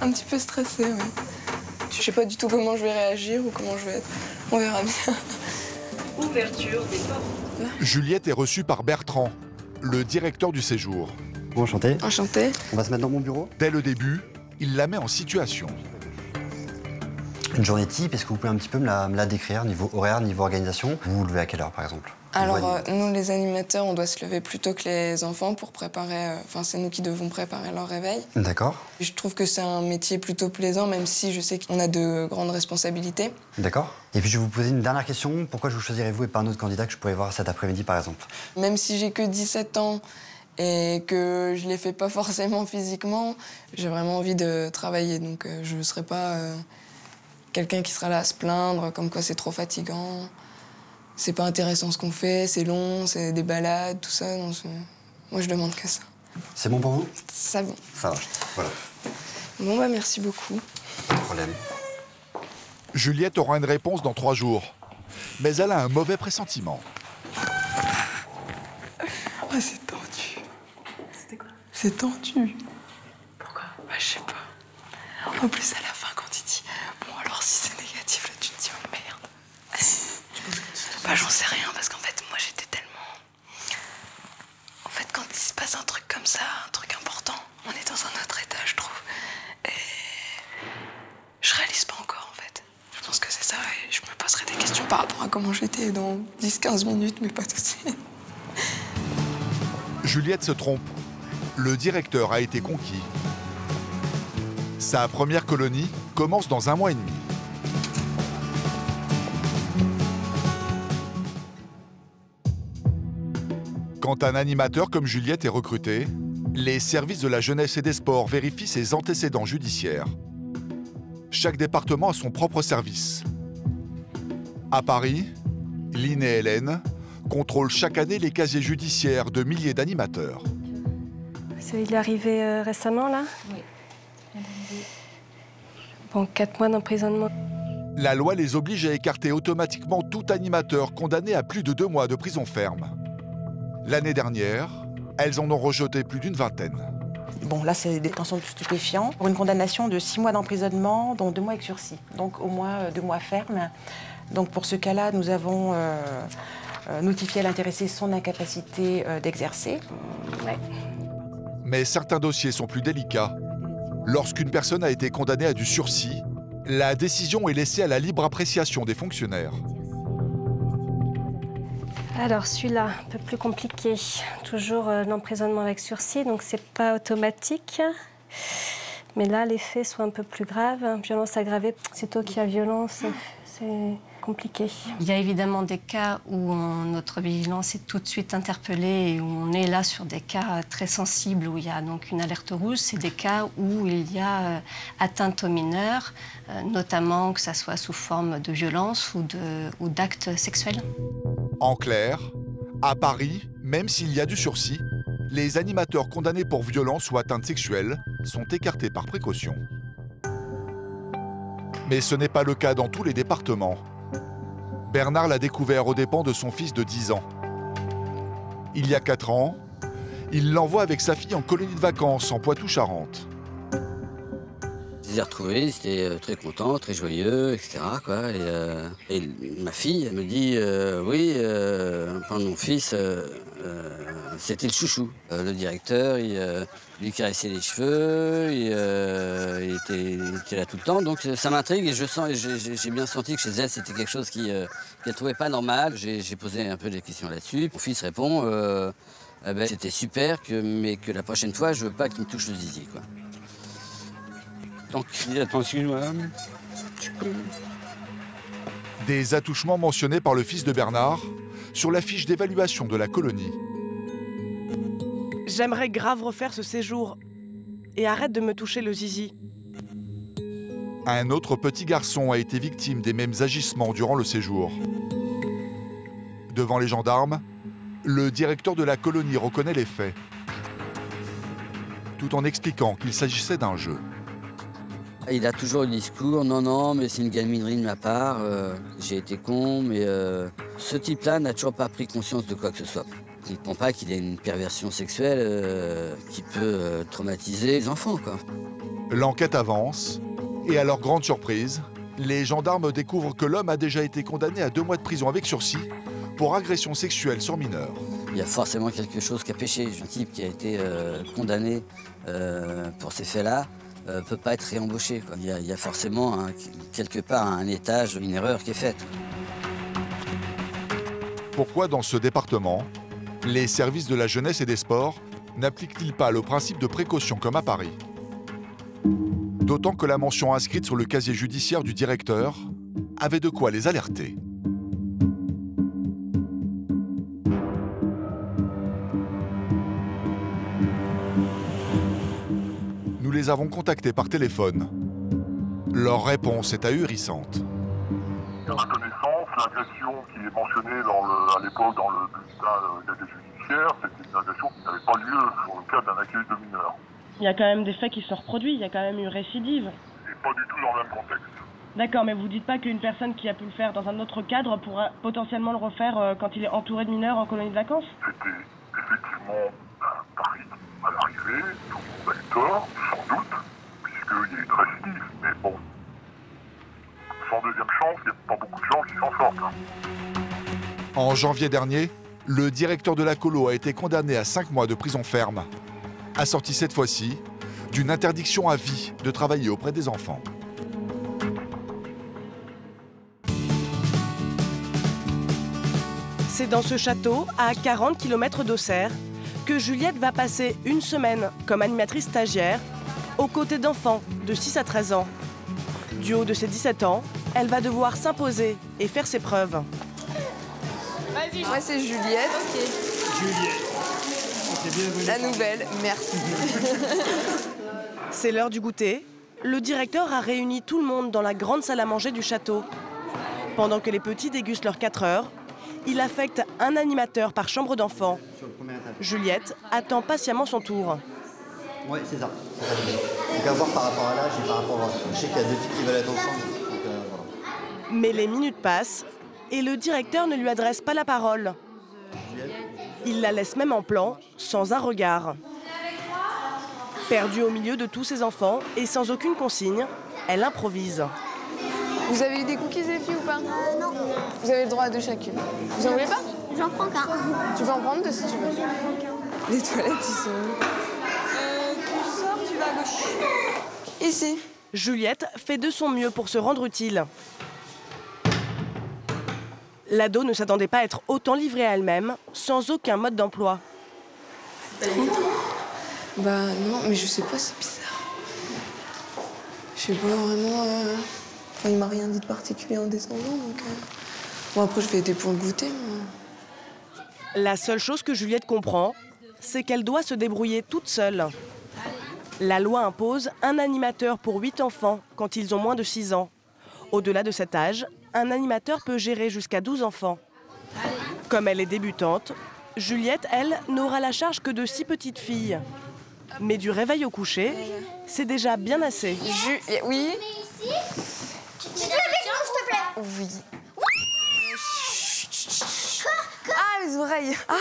Un petit peu stressée, ouais. Je sais pas du tout comment je vais réagir ou comment je vais être. On verra bien. Ouverture des portes. Juliette est reçue par Bertrand, le directeur du séjour. Enchanté. Enchanté. On va se mettre dans mon bureau? Dès le début, il la met en situation. Une journée type, est-ce que vous pouvez un petit peu me la, me la décrire, niveau horaire, niveau organisation? Vous vous levez à quelle heure, par exemple? Alors, euh, nous, les animateurs, on doit se lever plus tôt que les enfants pour préparer. euh, Enfin, c'est nous qui devons préparer leur réveil. D'accord, Je trouve que c'est un métier plutôt plaisant, même si je sais qu'on a de grandes responsabilités. d'accord. Et puis je vais vous poser une dernière question. Pourquoi je vous choisirais vous et pas un autre candidat que je pourrais voir cet après-midi, par exemple? Même si j'ai que 17 ans et que je les fais pas forcément physiquement, j'ai vraiment envie de travailler. Donc, euh, je ne serai pas euh, quelqu'un qui sera là à se plaindre, comme quoi c'est trop fatigant. C'est pas intéressant ce qu'on fait, c'est long, c'est des balades, tout ça. Moi, je demande que ça. C'est bon pour vous? Ça bon. Ça va. Voilà. Bon, bah, merci beaucoup. Pas de problème. Juliette aura une réponse dans trois jours. Mais elle a un mauvais pressentiment. Oh, c'est C'est tendu. Pourquoi? Bah, je sais pas. En plus, à la fin, quand il dit Bon, alors si c'est négatif, là, tu te dis Oh merde. bah, j'en sais rien, parce qu'en fait, moi, j'étais tellement. En fait, quand il se passe un truc comme ça, un truc important, on est dans un autre état, je trouve. Et. Je réalise pas encore, en fait. Je pense que c'est ça, et je me poserai des questions par rapport à comment j'étais dans 10-15 minutes, mais pas tout de suite. Juliette se trompe. Le directeur a été conquis. Sa première colonie commence dans un mois et demi. Quand un animateur comme Juliette est recruté, les services de la jeunesse et des sports vérifient ses antécédents judiciaires. chaque département a son propre service. À Paris, Lynn et Hélène contrôlent chaque année les casiers judiciaires de milliers d'animateurs. Il est arrivé euh, récemment, là Oui. Bon, 4 mois d'emprisonnement. La loi les oblige à écarter automatiquement tout animateur condamné à plus de deux mois de prison ferme. L'année dernière, elles en ont rejeté plus d'une vingtaine. Bon, là, c'est détention de stupéfiants pour une condamnation de six mois d'emprisonnement, dont deux mois avec sursis. Donc, au moins euh, deux mois ferme. Donc, pour ce cas-là, nous avons euh, notifié à l'intéressé son incapacité euh, d'exercer. Mais certains dossiers sont plus délicats. Lorsqu'une personne a été condamnée à du sursis, la décision est laissée à la libre appréciation des fonctionnaires. Alors celui-là, un peu plus compliqué. Toujours euh, l'emprisonnement avec sursis, donc c'est pas automatique. Mais là, les faits sont un peu plus graves. Violence aggravée, c'est toi qui as violence, c'est compliqué. Il y a évidemment des cas où on- notre vigilance est tout de suite interpellée et où on est là sur des cas très sensibles où il y a donc une alerte rouge. C'est des cas où il y a euh, atteinte aux mineurs, euh, notamment que ça soit sous forme de violence ou de- ou d'actes sexuels. En clair, à Paris, même s'il y a du sursis, les animateurs condamnés pour violence ou atteinte sexuelle sont écartés par précaution. Mais ce n'est pas le cas dans tous les départements. Bernard l'a découvert aux dépens de son fils de 10 ans. Il y a 4 ans, il l'envoie avec sa fille en colonie de vacances en Poitou-Charentes. Je les ai retrouvés, ils étaient euh, très contents, très joyeux, etc. Euh, et ma fille, me dit euh, Oui, euh, mon fils, c'était le chouchou. Le directeur, il lui caressait les cheveux, il, euh, il était, il était là tout le temps. Donc ça m'intrigue et je sens, j'ai- bien senti que chez elle, c'était quelque chose qui, euh, qu'elle trouvait pas normal. J'ai posé un peu des questions là-dessus. Mon fils répond euh, Ah ben, C'était super, que, mais que la prochaine fois, je veux pas qu'il me touche le zizi. Quoi. Donc, attends, excuse-moi. Des attouchements mentionnés par le fils de Bernard sur la fiche d'évaluation de la colonie. J'aimerais grave refaire ce séjour. Et arrête de me toucher le zizi. Un autre petit garçon a été victime des mêmes agissements durant le séjour. Devant les gendarmes, le directeur de la colonie reconnaît les faits, tout en expliquant qu'il s'agissait d'un jeu. Il a toujours le discours, non, non, mais c'est une gaminerie de ma part, euh, j'ai été con, mais euh, ce type-là n'a toujours pas pris conscience de quoi que ce soit. Ne pas qu'il ait une perversion sexuelle euh, qui peut euh, traumatiser les enfants. L'enquête avance, et à leur grande surprise, les gendarmes découvrent que l'homme a déjà été condamné à deux mois de prison avec sursis pour agression sexuelle sur mineur. Il y a forcément quelque chose qui a péché. Un type qui a été euh, condamné pour ces faits-là ne peut pas être réembauché. quoi. Il, y a, il y a forcément quelque part un étage, une erreur qui est faite. Pourquoi dans ce département, les services de la jeunesse et des sports n'appliquent-ils pas le principe de précaution comme à Paris? D'autant que la mention inscrite sur le casier judiciaire du directeur avait de quoi les alerter. Nous les avons contactés par téléphone. Leur réponse est ahurissante. L'agression qui est mentionnée dans le- à l'époque dans le bulletin euh, casier judiciaire, c'était une agression qui n'avait pas lieu sur le cas d'un accueil de mineurs. Il y a quand même des faits qui se reproduisent, il y a quand même eu récidive. Et pas du tout dans le même contexte. D'accord, mais vous dites pas qu'une personne qui a pu le faire dans un autre cadre pourra potentiellement le refaire euh, quand il est entouré de mineurs en colonie de vacances? C'était effectivement un pari à l'arrivée, tout le monde a eu tort, sans doute, puisqu'il y a eu une récidive. Mais bon, sans deuxième chance, il n'y a pas beaucoup de gens qui s'en sortent. hein. En janvier dernier, le directeur de la colo a été condamné à 5 mois de prison ferme, assorti cette fois-ci d'une interdiction à vie de travailler auprès des enfants. C'est dans ce château, à 40 km d'Auxerre, que Juliette va passer une semaine comme animatrice stagiaire aux côtés d'enfants de 6 à 13 ans. Du haut de ses 17 ans, elle va devoir s'imposer et faire ses preuves. Vas-y. Moi, c'est Juliette. La nouvelle, merci. C'est l'heure du goûter le directeur a réuni tout le monde dans la grande salle à manger du château. Pendant que les petits dégustent leurs 4 heures, il affecte un animateur par chambre d'enfant. Juliette attend patiemment son tour. Ouais, c'est ça. Donc à voir par rapport à l'âge et par rapport à... Je sais qu'il y a deux filles qui veulent être ensemble. Donc, euh, voilà. Mais les minutes passent et le directeur ne lui adresse pas la parole. Il la laisse même en plan, sans un regard. Perdue au milieu de tous ses enfants et sans aucune consigne, elle improvise. Vous avez eu des cookies les filles ou pas? Non. Vous avez le droit à deux chacune. Vous en voulez pas? J'en prends qu'un. Tu peux en prendre deux si tu veux. Les toilettes, ils sont où Euh, tu sors, tu vas à gauche. Ici. Juliette fait de son mieux pour se rendre utile. L'ado ne s'attendait pas à être autant livrée à elle-même, sans aucun mode d'emploi. Bah non, mais je sais pas, c'est bizarre. Je sais pas vraiment. euh, Enfin, il m'a rien dit de particulier en descendant, donc. euh, Bon, après, je vais aider pour le goûter. mais- La seule chose que Juliette comprend, c'est qu'elle doit se débrouiller toute seule. La loi impose un animateur pour 8 enfants quand ils ont moins de 6 ans. Au-delà de cet âge, un animateur peut gérer jusqu'à 12 enfants. Comme elle est débutante, Juliette, elle, n'aura la charge que de 6 petites filles. Mais du réveil au coucher, c'est déjà bien assez. Oui Tu te lèves avec nous, s'il te plaît? Oui. Ah, les oreilles Ah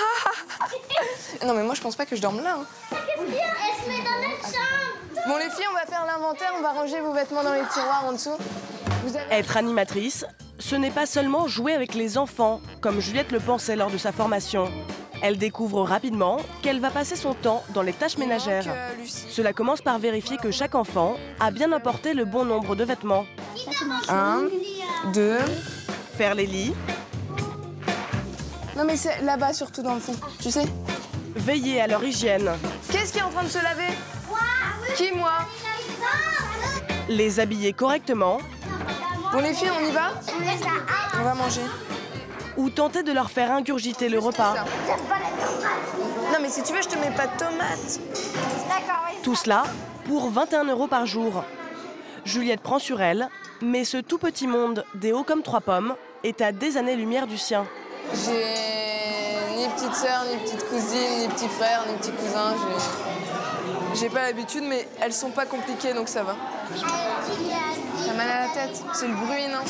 [laughs] Non, mais moi, je pense pas que je dorme là. hein. Qu'est-ce qu'il y a Elle se met dans notre chambre Bon, les filles, on va faire l'inventaire, on va ranger vos vêtements dans les tiroirs en dessous. Vous avez... Être animatrice, ce n'est pas seulement jouer avec les enfants, comme Juliette le pensait lors de sa formation. Elle découvre rapidement qu'elle va passer son temps dans les tâches ménagères. Cela commence par vérifier que chaque enfant a bien apporté le bon nombre de vêtements. Un, deux. Faire les lits, Non, mais c'est là-bas, surtout dans le fond, tu sais. veiller à leur hygiène, Qu'est-ce qui est en train de se laver? Qui, moi? Les habiller correctement Bon, les filles, on y va? On va manger. ou tenter de leur faire ingurgiter le repas. Non, mais si tu veux, je te mets pas de tomates. Tout cela pour 21 euros par jour. Juliette prend sur elle, mais ce tout petit monde des hauts comme trois pommes est à des années-lumière du sien. J'ai ni petite sœur, ni petite cousine, ni petit frère, ni petit cousin. J'ai- pas l'habitude, mais elles sont pas compliquées, donc ça va. T'as mal à la tête C'est le bruit, non?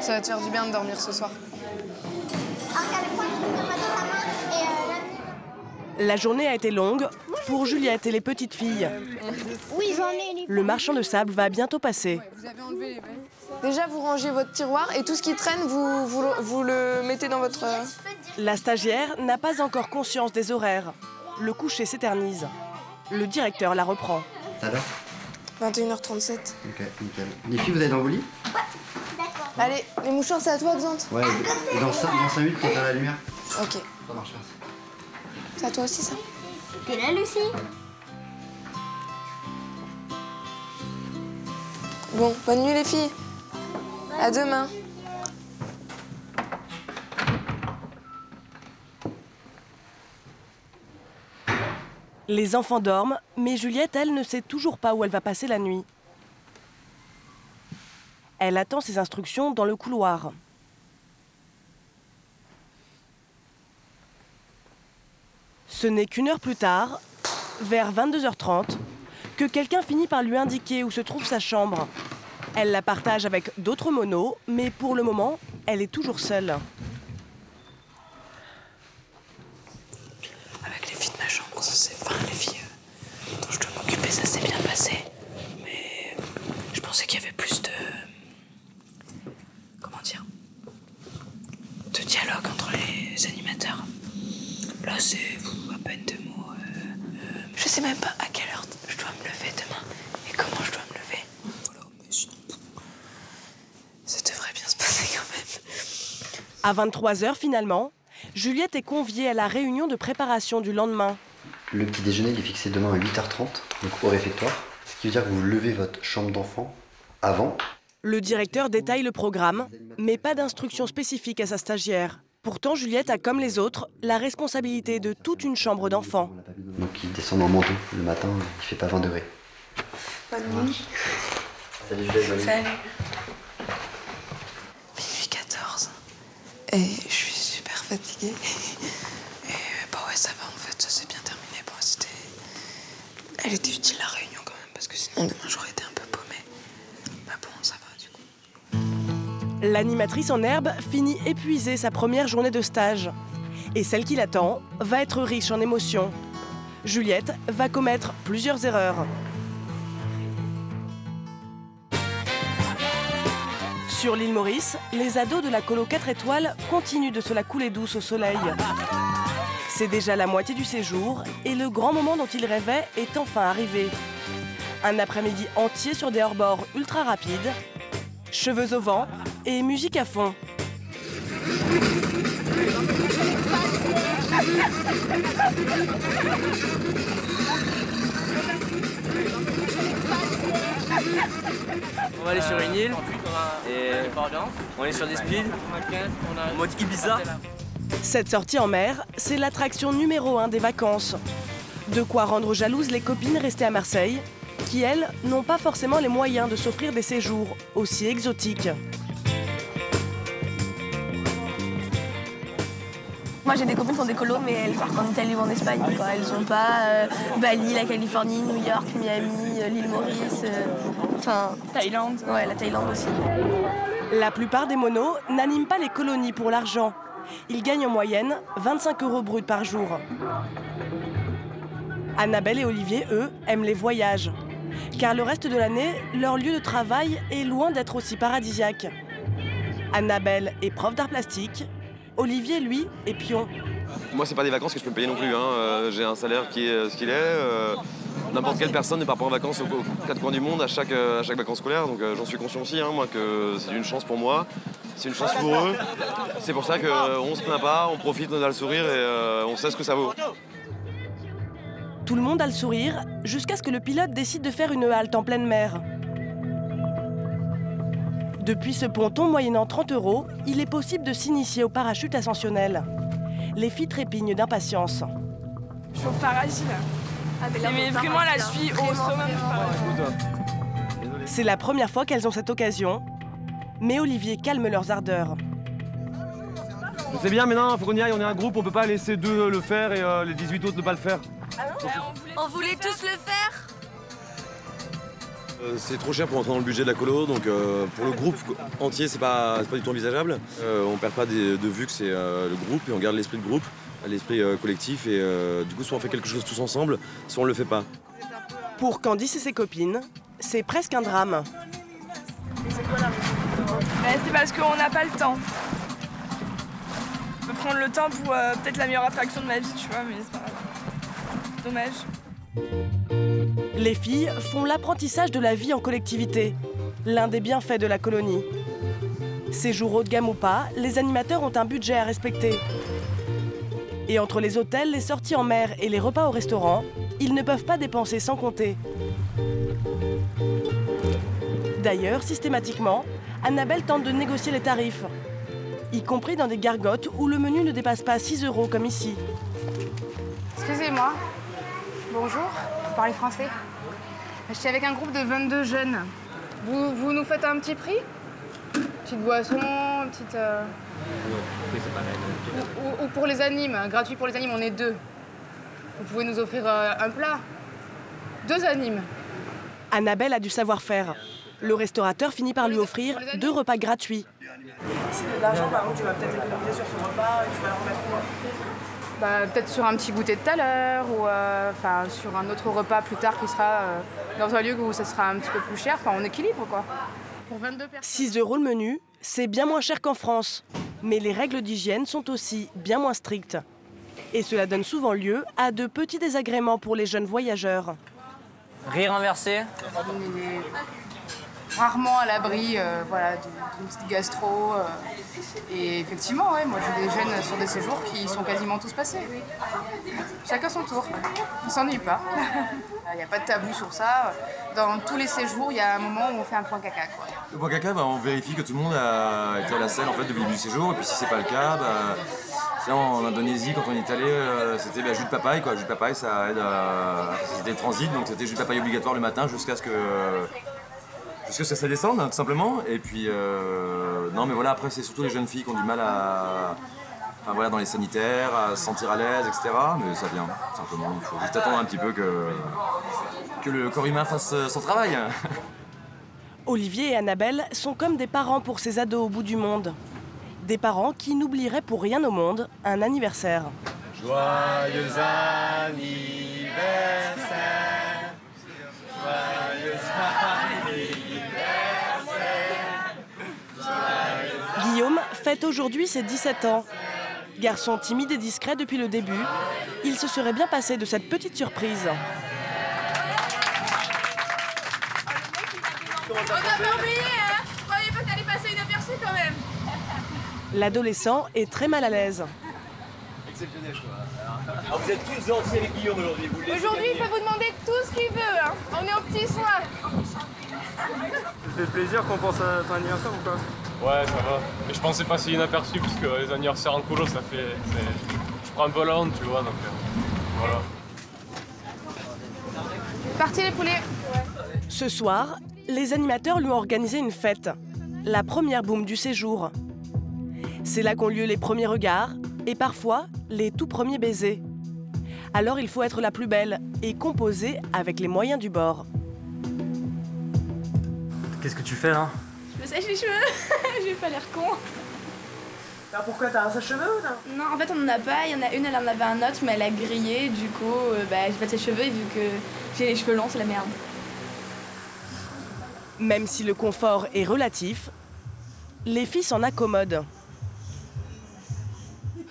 Ça va te faire du bien de dormir ce soir. La journée a été longue pour Juliette et les petites filles. Oui, j'en ai. Le marchand de sable va bientôt passer. Déjà, vous rangez votre tiroir et tout ce qui traîne, vous, vous, le- vous le mettez dans votre... La stagiaire n'a pas encore conscience des horaires. Le coucher s'éternise. Le directeur la reprend. Ça va? 21h37. Ok, nickel. Les filles, vous êtes dans vos lits? Allez, les mouchoirs, c'est à toi, Xante Ouais, et dans 5, dans cinq minutes, t'es dans la lumière. Ok. Ça marche, merci. C'est à toi aussi, ça Que là, Lucie? Bon, bonne nuit, les filles. À demain. Les enfants dorment, mais Juliette, elle, ne sait toujours pas où elle va passer la nuit. Elle attend ses instructions dans le couloir. Ce n'est qu'une heure plus tard, vers 22h30, que quelqu'un finit par lui indiquer où se trouve sa chambre. Elle la partage avec d'autres monos, mais pour le moment, elle est toujours seule. Avec les filles de ma chambre, ça s'est. Enfin, les filles dont je dois m'occuper, ça s'est bien passé. Mais je pensais qu'il y avait plus de. Comment dire De dialogue entre les animateurs. Là, c'est à peine deux mots. euh, euh, je sais même pas à quelle heure je dois me lever demain et comment je dois me lever. Voilà, mais sinon. Ça devrait bien se passer quand même. À 23h finalement, Juliette est conviée à la réunion de préparation du lendemain. Le petit déjeuner il est fixé demain à 8h30, donc au réfectoire. Ce qui veut dire que vous levez votre chambre d'enfant avant. Le directeur détaille le programme, mais pas d'instructions spécifiques à sa stagiaire. Pourtant, Juliette a, comme les autres, la responsabilité de toute une chambre d'enfant. Donc ils descendent en manteau le matin, il fait pas 20 degrés. Bonne nuit. Salut Juliette. Salut. Minuit 14. Et je suis super fatiguée. Et bah ouais, ça va en fait, ça s'est bien terminé. Bon, c'était. Elle était utile la réunion quand même, parce que sinon demain j'aurais été un peu paumée. Bah bon, ça va du coup. L'animatrice en herbe finit épuisée sa première journée de stage. Et celle qui l'attend va être riche en émotions. Juliette va commettre plusieurs erreurs. Sur l'île Maurice, les ados de la colo 4 étoiles continuent de se la couler douce au soleil. C'est déjà la moitié du séjour et le grand moment dont ils rêvaient est enfin arrivé. Un après-midi entier sur des hors-bords ultra rapides, cheveux au vent et musique à fond. Va aller sur une île et on est sur des speeds en mode Ibiza. Cette sortie en mer, c'est l'attraction numéro un des vacances. De quoi rendre jalouses les copines restées à Marseille, qui elles n'ont pas forcément les moyens de s'offrir des séjours aussi exotiques. Moi j'ai des copines qui ont des colos mais elles partent en Italie ou en Espagne quoi. Elles sont pas euh, Bali, la Californie, New York, Miami, euh, l'île Maurice, euh, enfin... Thaïlande. Ouais, la Thaïlande aussi. La plupart des monos n'animent pas les colonies pour l'argent. Ils gagnent en moyenne 25 euros bruts par jour. Annabelle et Olivier, eux, aiment les voyages. Car le reste de l'année, leur lieu de travail est loin d'être aussi paradisiaque. Annabelle est prof d'art plastique, Olivier, lui, est pion. Moi, c'est pas des vacances que je peux me payer non plus. hein. Euh, J'ai un salaire qui est euh, ce qu'il est. Euh, N'importe quelle personne ne part pas en vacances aux, quatre coins du monde à chaque, à chaque vacances scolaires. Donc j'en suis conscient aussi, hein, moi, que c'est une chance pour moi. C'est une chance pour eux. C'est pour ça qu'on se plaint pas, on profite, on a le sourire et on sait ce que ça vaut. Tout le monde a le sourire jusqu'à ce que le pilote décide de faire une halte en pleine mer. Depuis ce ponton moyennant 30 euros, il est possible de s'initier au parachute ascensionnel. Les filles trépignent d'impatience. Je suis au paradis là. Ah, C'est mais vraiment là, je suis au sommet du paradis. C'est la première fois qu'elles ont cette occasion, mais Olivier calme leurs ardeurs. C'est bien, mais non, faut qu'on y aille, on est un groupe, on peut pas laisser deux le faire et euh, les 18 autres ne pas le faire. On voulait tous le faire c'est trop cher pour entrer dans le budget de la colo, donc euh, pour le groupe entier, c'est pas, c'est pas du tout envisageable. Euh, on perd pas des- de vue que c'est euh, le groupe et on garde l'esprit de groupe, l'esprit euh, collectif et euh, du coup, soit on fait quelque chose tous ensemble, soit on le fait pas. Pour Candice et ses copines, c'est presque un drame. Mais c'est parce qu'on n'a pas le temps. Je peux prendre le temps pour euh, peut-être la meilleure attraction de ma vie, tu vois, mais c'est pas grave. Dommage. Les filles font l'apprentissage de la vie en collectivité, l'un des bienfaits de la colonie. Séjour haut de gamme ou pas, les animateurs ont un budget à respecter. Et entre les hôtels, les sorties en mer et les repas au restaurant, ils ne peuvent pas dépenser sans compter. D'ailleurs, systématiquement, Annabelle tente de négocier les tarifs, y compris dans des gargotes où le menu ne dépasse pas 6 euros comme ici. Excusez-moi. Bonjour. Vous parlez français Je suis avec un groupe de 22 jeunes. Vous, vous nous faites un petit prix? Petite boisson, petite. euh, Ou, ou pour les animes, gratuit pour les animes, on est deux. Vous pouvez nous offrir euh, un plat Deux animes. Annabelle a du savoir-faire. Le restaurateur finit par lui offrir deux repas gratuits. Si de l'argent, par contre, tu vas peut-être économiser sur ce repas et tu vas le remettre où? Bah, Peut-être sur un petit goûter de tout à l'heure ou euh, enfin, sur un autre repas plus tard qui sera euh, dans un lieu où ça sera un petit peu plus cher. Enfin, on équilibre quoi. Pour 22 personnes. 6 euros le menu, c'est bien moins cher qu'en France. Mais les règles d'hygiène sont aussi bien moins strictes. Et cela donne souvent lieu à de petits désagréments pour les jeunes voyageurs. Rire inversé. Rarement à l'abri euh, voilà, d'une petite gastro. euh, et effectivement, ouais, moi j'ai des jeunes sur des séjours qui sont quasiment tous passés. Chacun son tour. On s'ennuie pas. [laughs] Il n'y a pas de tabou sur ça. Dans tous les séjours, il y a un moment où on fait un point caca. Le point caca, bah, on vérifie que tout le monde a été à la selle en fait, depuis le début du séjour. Et puis si c'est pas le cas, bah, en Indonésie, quand on est allé, euh, c'était bah, jus de papaye. Quoi. Jus de papaye, ça aide à. C'était transit, donc c'était jus de papaye obligatoire le matin jusqu'à ce que. Jusqu'à ce que ça descende, hein, tout simplement. Et puis, euh, non, mais voilà, après, c'est surtout les jeunes filles qui ont du mal à. Enfin, voilà, dans les sanitaires, à se sentir à l'aise, etc. Mais ça vient, simplement. Il faut juste attendre un petit peu que, que le corps humain fasse euh, son travail. [laughs] Olivier et Annabelle sont comme des parents pour ces ados au bout du monde. Des parents qui n'oublieraient pour rien au monde un anniversaire. Joyeux anniversaire Joyeux anniversaire Guillaume fête aujourd'hui ses 17 ans. Garçon timide et discret depuis le début, il se serait bien passé de cette petite surprise. On t'a pas oublié, hein Je croyais pas qu'elle allait passer inaperçue quand même. L'adolescent est très mal à l'aise. Exceptionnel quoi. Alors vous êtes tous gentils avec Guillaume aujourd'hui. Aujourd'hui, il peut vous demander tout ce qu'il veut. Hein. On est au petit soin. Ça fait plaisir qu'on pense à ton anniversaire ou quoi Ouais, ça va. Mais je pensais passer inaperçu parce que les anniversaires en colo, ça fait. Je prends un peu la honte, tu vois, donc euh, voilà. Parti les poulets. Ce soir, les animateurs lui ont organisé une fête. La première boum du séjour. C'est là qu'ont lieu les premiers regards et parfois les tout premiers baisers. Alors il faut être la plus belle et composer avec les moyens du bord. Qu'est-ce que tu fais là Je me sèche les cheveux. [laughs] J'ai pas l'air con. pourquoi t'as un sèche-cheveux Non, en fait, on en a pas. Il y en a une, elle en avait un autre, mais elle a grillé. Du coup, euh, bah, j'ai pas de ses cheveux et vu que j'ai les cheveux longs, c'est la merde. Même si le confort est relatif, les filles s'en accommodent.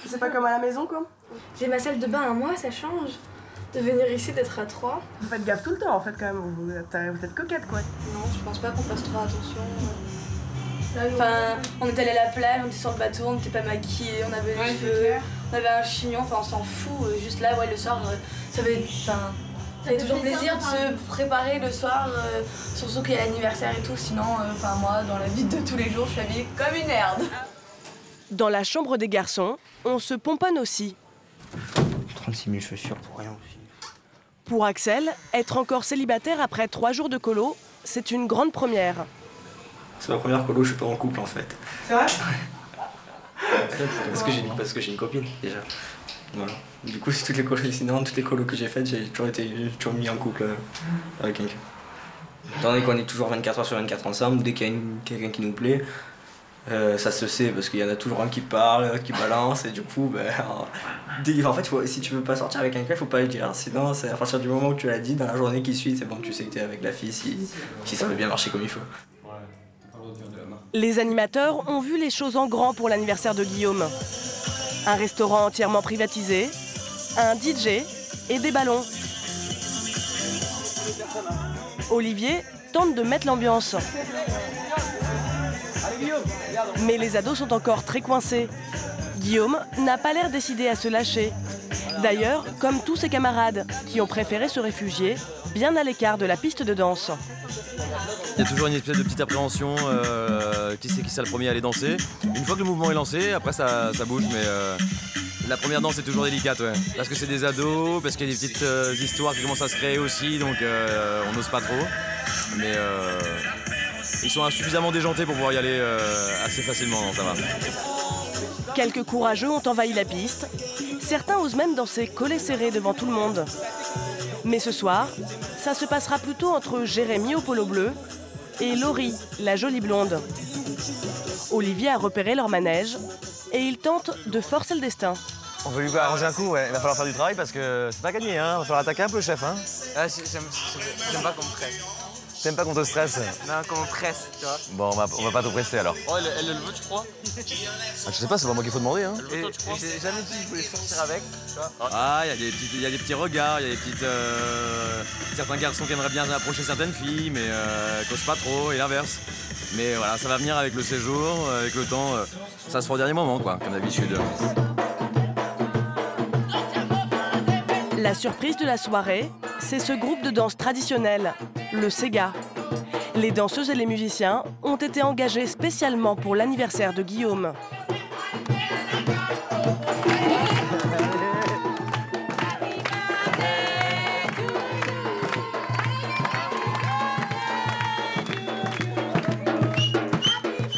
C'est pas comme à la maison, quoi? J'ai ma salle de bain à moi, ça change. De venir ici, d'être à trois. Vous faites gaffe tout le temps, en fait, quand même. Vous êtes, vous êtes coquette, quoi. Non, je pense pas qu'on fasse trop attention. Enfin, on est allé à la plage, on était sur le bateau, on n'était pas maquillés, on avait Ouais, cheveux, on avait un chignon, enfin on s'en fout. euh, Juste là, ouais, le soir, euh, ça fait, enfin, ça fait toujours plaisir de se préparer le soir, euh, surtout qu'il y a l'anniversaire et tout. Sinon, euh, enfin moi, dans la vie de tous les jours, je suis habillée comme une merde. Dans la chambre des garçons, on se pomponne aussi. 36 000 chaussures pour rien aussi. Pour Axel, être encore célibataire après trois jours de colo, c'est une grande première. C'est ma première colo, je suis pas en couple en fait. C'est vrai? Parce que j'ai parce que j'ai une copine déjà. Voilà. Du coup, c'est toutes les colos, sinon toutes les colos que j'ai faites, j'ai toujours été toujours mis en couple euh, avec quelqu'un. Étant donné qu'on est toujours 24 heures sur 24 ensemble, dès qu'il y a quelqu'un qui nous plaît, euh, ça se sait parce qu'il y en a toujours un qui parle, qui balance et du coup, ben, [laughs] en fait, si tu veux pas sortir avec quelqu'un, il faut pas le dire. Sinon, c'est à partir du moment où tu l'as dit, dans la journée qui suit, c'est bon, tu sais que t'es avec la fille si, si ça veut bien marcher comme il faut. Les animateurs ont vu les choses en grand pour l'anniversaire de Guillaume. Un restaurant entièrement privatisé, un DJ et des ballons. Olivier tente de mettre l'ambiance. Mais les ados sont encore très coincés. Guillaume n'a pas l'air décidé à se lâcher. D'ailleurs, comme tous ses camarades qui ont préféré se réfugier bien à l'écart de la piste de danse. Il y a toujours une espèce de petite appréhension, euh, qui c'est qui sera le premier à aller danser. Une fois que le mouvement est lancé, après ça, ça bouge, mais euh, la première danse est toujours délicate. Parce que c'est des ados, parce qu'il y a des petites euh, histoires qui commencent à se créer aussi, donc on n'ose pas trop. Mais ils sont suffisamment déjantés pour pouvoir y aller euh, assez facilement, donc ça va. Quelques courageux ont envahi la piste. Certains osent même danser collés serrés devant tout le monde. Mais ce soir, ça se passera plutôt entre Jérémy au polo bleu et Laurie, la jolie blonde. Olivier a repéré leur manège et il tente de forcer le destin. On veut lui arranger un coup, ouais. Il va falloir faire du travail parce que c'est pas gagné, hein. Il va falloir attaquer un peu le chef, hein. Ah, j'ai- j'aime j'aime pas qu'on me presse. T'aimes pas qu'on te stresse Non, qu'on me presse, tu vois. Bon, on va, on va pas te presser alors. Oh, elle, elle le veut, tu crois? Ah, je sais pas, c'est pas moi qu'il faut demander, hein. Et, et j'ai jamais dit que je voulais sortir avec, tu vois. Ah, il y, a des petits- il y a des petits regards, il y a des petites. euh, certains garçons qui aimeraient bien approcher certaines filles, mais euh, pas trop, et l'inverse. Mais voilà, ça va venir avec le séjour, euh, avec le temps. euh, ça se fera au dernier moment, quoi, comme d'habitude. La surprise de la soirée, c'est ce groupe de danse traditionnelle, le Sega. Les danseuses et les musiciens ont été engagés spécialement pour l'anniversaire de Guillaume.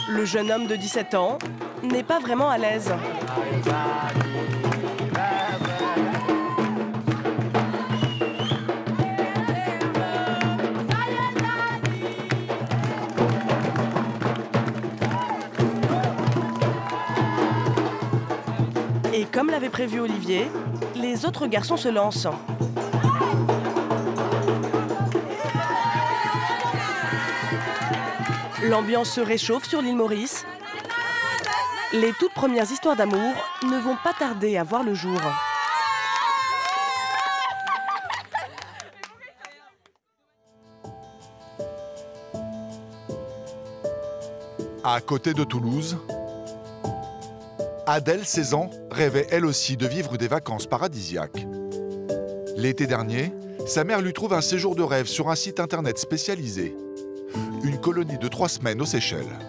Le jeune homme de 17 ans n'est pas vraiment à l'aise. Comme l'avait prévu Olivier, les autres garçons se lancent. L'ambiance se réchauffe sur l'île Maurice. Les toutes premières histoires d'amour ne vont pas tarder à voir le jour. À côté de Toulouse, Adèle, 16 ans, rêvait elle aussi de vivre des vacances paradisiaques. L'été dernier, sa mère lui trouve un séjour de rêve sur un site internet spécialisé. Une colonie de trois semaines aux Seychelles.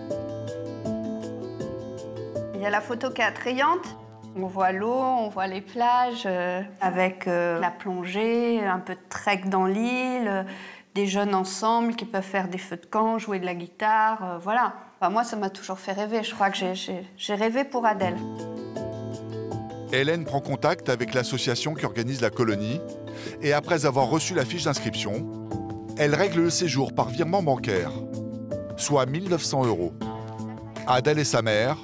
Il y a la photo qui est attrayante. On voit l'eau, on voit les plages, euh, avec euh, la plongée, un peu de trek dans l'île, euh, des jeunes ensemble qui peuvent faire des feux de camp, jouer de la guitare, voilà. Enfin, moi, ça m'a toujours fait rêver. Je crois que j'ai- rêvé pour Adèle. Hélène prend contact avec l'association qui organise la colonie et après avoir reçu la fiche d'inscription, elle règle le séjour par virement bancaire, soit 1900 euros. Adèle et sa mère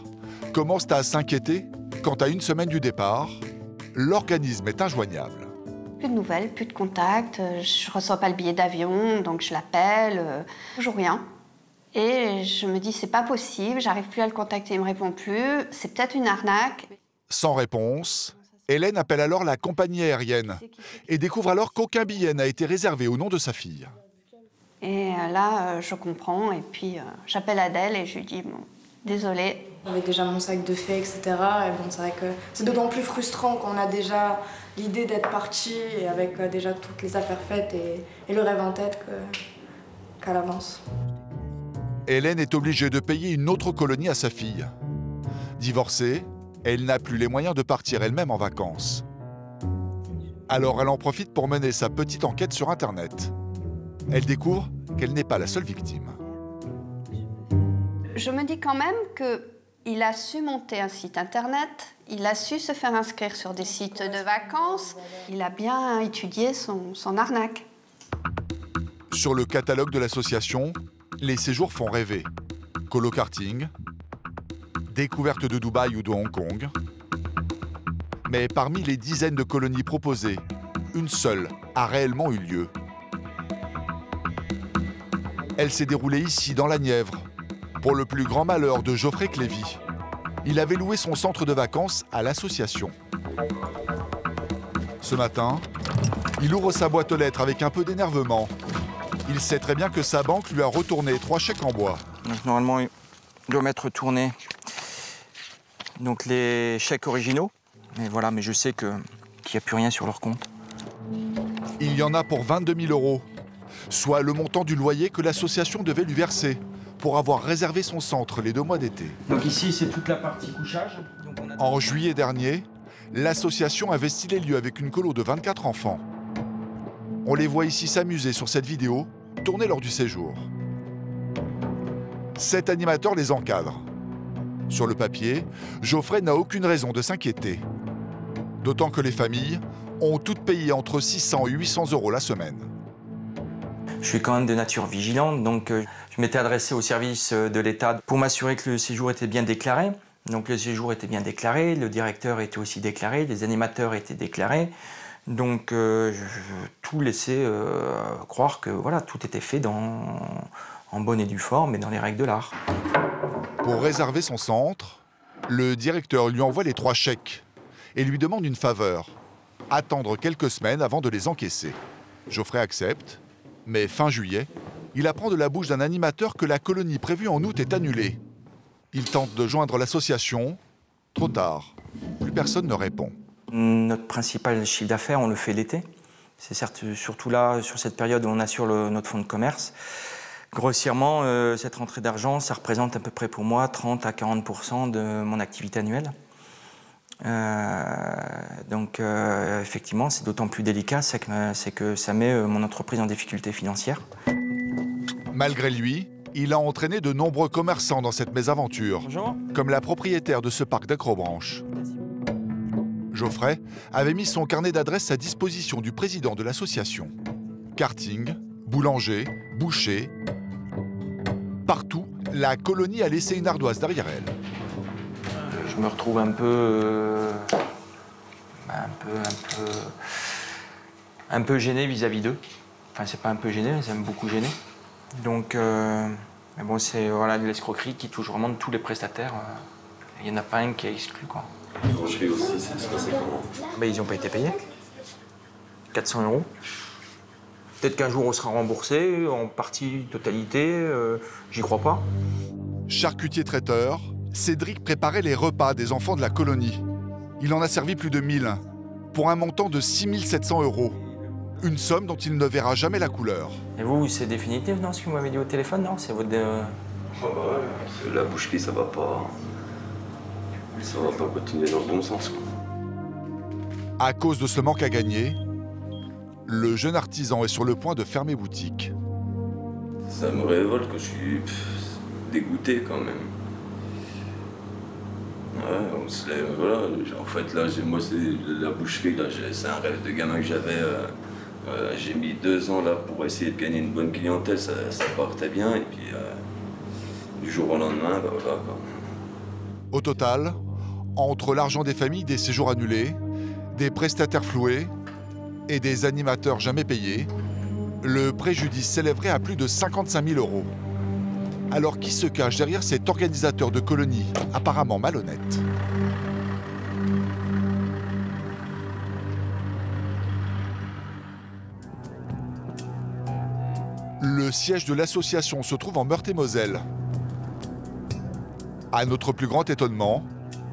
commencent à s'inquiéter quand à une semaine du départ, l'organisme est injoignable. Plus de nouvelles, plus de contacts, euh, je reçois pas le billet d'avion, donc je l'appelle, euh, toujours rien. Et je me dis, c'est pas possible, j'arrive plus à le contacter, il me répond plus, c'est peut-être une arnaque. Sans réponse, Hélène appelle alors la compagnie aérienne et découvre alors qu'aucun billet n'a été réservé au nom de sa fille. Et euh, là, euh, je comprends, et puis euh, j'appelle Adèle et je lui dis, bon, désolée. J'avais déjà mon sac de fées, etc. Et bon, c'est vrai que c'est d'autant plus frustrant qu'on a déjà l'idée d'être parti et avec déjà toutes les affaires faites et, et le rêve en tête qu'à l'avance. Hélène est obligée de payer une autre colonie à sa fille. Divorcée, elle n'a plus les moyens de partir elle-même en vacances. Alors elle en profite pour mener sa petite enquête sur Internet. Elle découvre qu'elle n'est pas la seule victime. Je me dis quand même que il a su monter un site internet, il a su se faire inscrire sur des sites de vacances, il a bien étudié son, son arnaque. Sur le catalogue de l'association, les séjours font rêver. Colo-karting, découverte de Dubaï ou de Hong Kong. Mais parmi les dizaines de colonies proposées, une seule a réellement eu lieu. Elle s'est déroulée ici, dans la Nièvre, pour le plus grand malheur de Geoffrey Clévy. Il avait loué son centre de vacances à l'association. Ce matin, il ouvre sa boîte aux lettres avec un peu d'énervement. Il sait très bien que sa banque lui a retourné trois chèques en bois. Donc normalement, il doit mettre tourné donc les chèques originaux. Mais voilà, mais je sais que qu'il n'y a plus rien sur leur compte. Il y en a pour 22 000 euros, soit le montant du loyer que l'association devait lui verser pour avoir réservé son centre les deux mois d'été. Donc ici, c'est toute la partie couchage. En juillet dernier, l'association investit les lieux avec une colo de 24 enfants. On les voit ici s'amuser sur cette vidéo, tournée lors du séjour. Sept animateurs les encadrent. Sur le papier, Geoffrey n'a aucune raison de s'inquiéter. D'autant que les familles ont toutes payé entre 600 et 800 euros la semaine. Je suis quand même de nature vigilante, donc euh, je m'étais adressé au service euh, de l'État pour m'assurer que le séjour était bien déclaré. Donc le séjour était bien déclaré, le directeur était aussi déclaré, les animateurs étaient déclarés. Donc euh, tout laissait euh, croire que voilà, tout était fait dans, en bonne et due forme et dans les règles de l'art. Pour réserver son centre, le directeur lui envoie les trois chèques et lui demande une faveur attendre quelques semaines avant de les encaisser. Geoffrey accepte, mais fin juillet, il apprend de la bouche d'un animateur que la colonie prévue en août est annulée. Il tente de joindre l'association. Trop tard. Plus personne ne répond. Notre principal chiffre d'affaires, on le fait l'été. C'est certes surtout là, sur cette période où on assure le- notre fonds de commerce. Grossièrement, euh, cette rentrée d'argent, ça représente à peu près pour moi 30 à 40% de mon activité annuelle. Euh, donc euh, effectivement, c'est d'autant plus délicat, c'est que, ça met mon entreprise en difficulté financière. Malgré lui, Il a entraîné de nombreux commerçants dans cette mésaventure, comme la propriétaire de ce parc d'acrobranche. Geoffrey avait mis son carnet d'adresses à disposition du président de l'association. Karting, boulanger, boucher. Partout, la colonie a laissé une ardoise derrière elle. Je me retrouve un peu. euh, un peu. un peu. un peu gêné vis-à-vis d'eux. Enfin, c'est pas un peu gêné, mais ça me beaucoup gêné. Donc, euh, mais bon, c'est voilà, de l'escroquerie qui touche vraiment tous les prestataires. euh, Il n'y en a pas un qui est exclu, quoi. Boucherie aussi, ça se passait comment Ben, ils n'ont pas été payés. 400 euros. Peut-être qu'un jour on sera remboursé, en partie, totalité, euh, j'y crois pas. Charcutier traiteur, Cédric préparait les repas des enfants de la colonie. Il en a servi plus de 1000, pour un montant de 6700 euros. Une somme dont il ne verra jamais la couleur. Et vous, c'est définitif, non, ce que vous m'avez dit au téléphone, non? C'est votre. euh, Ah bah ouais, la boucherie, ça va pas. Ça va pas continuer dans le bon sens. Quoi. À cause de ce manque à gagner, le jeune artisan est sur le point de fermer boutique. Ça me révolte que je suis dégoûté quand même. Ouais, on se lève, voilà. En fait, là, moi, c'est la boucherie, là, c'est un rêve de gamin que j'avais. euh, euh, j'ai mis deux ans là pour essayer de gagner une bonne clientèle, ça, ça partait bien, et puis euh, du jour au lendemain, bah voilà. Quoi. Au total, entre l'argent des familles des séjours annulés, des prestataires floués et des animateurs jamais payés, le préjudice s'élèverait à plus de 55 000 euros. Alors qui se cache derrière cet organisateur de colonie apparemment malhonnête? Le siège de l'association se trouve en Meurthe-et-Moselle. À notre plus grand étonnement,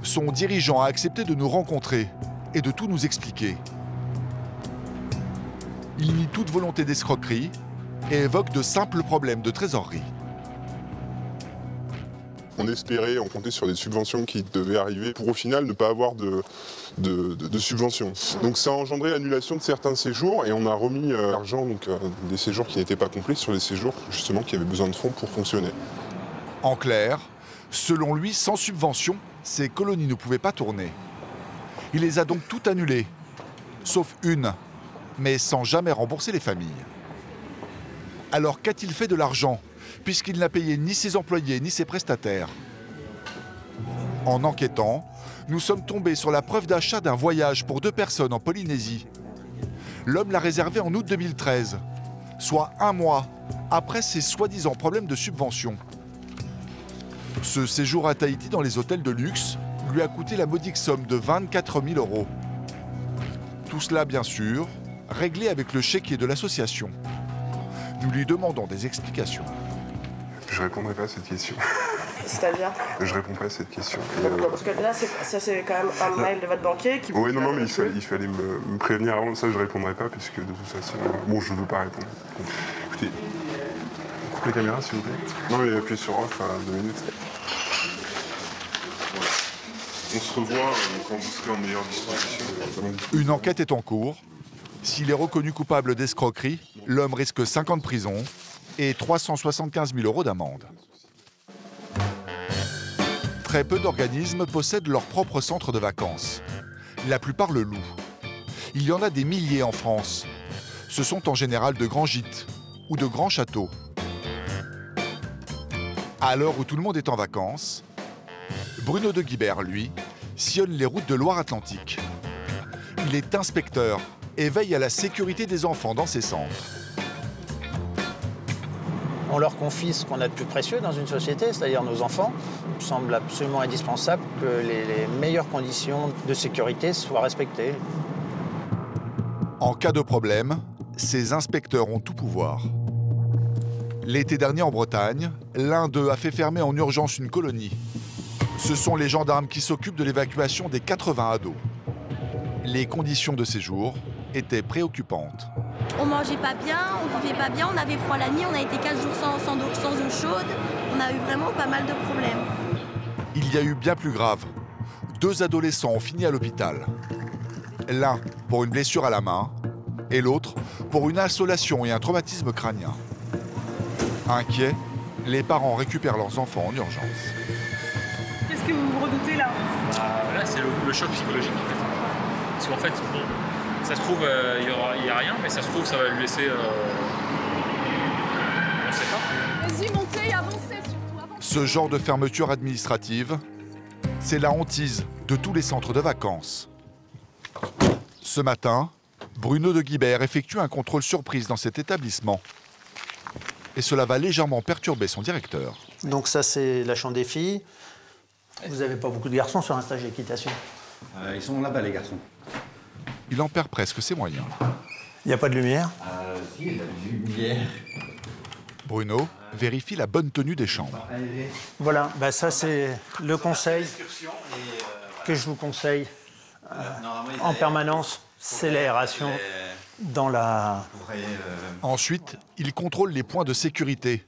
son dirigeant a accepté de nous rencontrer et de tout nous expliquer. Il nie toute volonté d'escroquerie et évoque de simples problèmes de trésorerie. On espérait, on comptait sur des subventions qui devaient arriver pour au final ne pas avoir de, de, de- de subventions. Donc ça a engendré l'annulation de certains séjours et on a remis euh, l'argent donc, euh, des séjours qui n'étaient pas complets sur les séjours justement qui avaient besoin de fonds pour fonctionner. En clair, selon lui, sans subvention, ces colonies ne pouvaient pas tourner. Il les a donc toutes annulées, sauf une, mais sans jamais rembourser les familles. Alors qu'a-t-il fait de l'argent, puisqu'il n'a payé ni ses employés ni ses prestataires? En enquêtant, nous sommes tombés sur la preuve d'achat d'un voyage pour deux personnes en Polynésie. L'homme l'a réservé en août 2013, soit un mois après ses soi-disant problèmes de subvention. Ce séjour à Tahiti dans les hôtels de luxe lui a coûté la modique somme de 24 000 euros. Tout cela, bien sûr, réglé avec le chéquier de l'association. Nous lui demandons des explications. Je répondrai pas à cette question. [laughs] C'est-à-dire Je réponds pas à cette question. Et, euh, Parce que là, c'est- ça c'est quand même un mail de votre banquier qui vous Oui, non, non, mais il fallait, il fallait me, me prévenir avant, ça je répondrai pas, puisque de toute façon, bon, je ne veux pas répondre. Bon, écoutez, on coupe la caméra s'il vous plaît. Non, mais appuyez sur off à deux minutes. On se revoit euh, quand vous serez en meilleure disposition. Une enquête est en cours. S'il est reconnu coupable d'escroquerie, l'homme risque 5 ans de prison et 375 000 euros d'amende. Très peu d'organismes possèdent leur propre centre de vacances. La plupart le louent. Il y en a des milliers en France. Ce sont en général de grands gîtes ou de grands châteaux. À l'heure où tout le monde est en vacances, Bruno de Guibert, lui, sillonne les routes de Loire-Atlantique. Il est inspecteur et veille à la sécurité des enfants dans ses centres. On leur confie ce qu'on a de plus précieux dans une société, c'est-à-dire nos enfants. Il me semble absolument indispensable que les, les meilleures conditions de sécurité soient respectées. En cas de problème, ces inspecteurs ont tout pouvoir. L'été dernier en Bretagne, l'un d'eux a fait fermer en urgence une colonie. Ce sont les gendarmes qui s'occupent de l'évacuation des 80 ados. Les conditions de séjour étaient préoccupantes. On mangeait pas bien, on vivait pas bien, on avait froid la nuit, on a été 4 jours sans, sans, eau- sans eau chaude. On a eu vraiment pas mal de problèmes. Il y a eu bien plus grave. Deux adolescents ont fini à l'hôpital. L'un pour une blessure à la main et l'autre pour une insolation et un traumatisme crânien. Inquiets, Les parents récupèrent leurs enfants en urgence. Qu'est-ce que vous redoutez là Bah, là, c'est le, le choc psychologique en fait. Parce qu'en fait, bon, ça se trouve, euh, il n'y a rien, mais ça se trouve, ça va lui laisser. euh, On sait pas. Vas-y, montez, avancez surtout. avancez. Ce genre de fermeture administrative, c'est la hantise de tous les centres de vacances. Ce matin, Bruno de Guibert effectue un contrôle surprise dans cet établissement. Et cela va légèrement perturber son directeur. Donc ça, c'est la chambre des filles. Vous n'avez pas beaucoup de garçons sur un stage d'équitation Euh, ils sont là-bas, les garçons. Il en perd presque ses moyens. Il n'y a pas de lumière? Euh, si, il y a de la lumière. Bruno vérifie la bonne tenue des chambres. Voilà, bah ça c'est le conseil que je vous conseille euh, en permanence, c'est l'aération dans la... Ensuite, il contrôle les points de sécurité,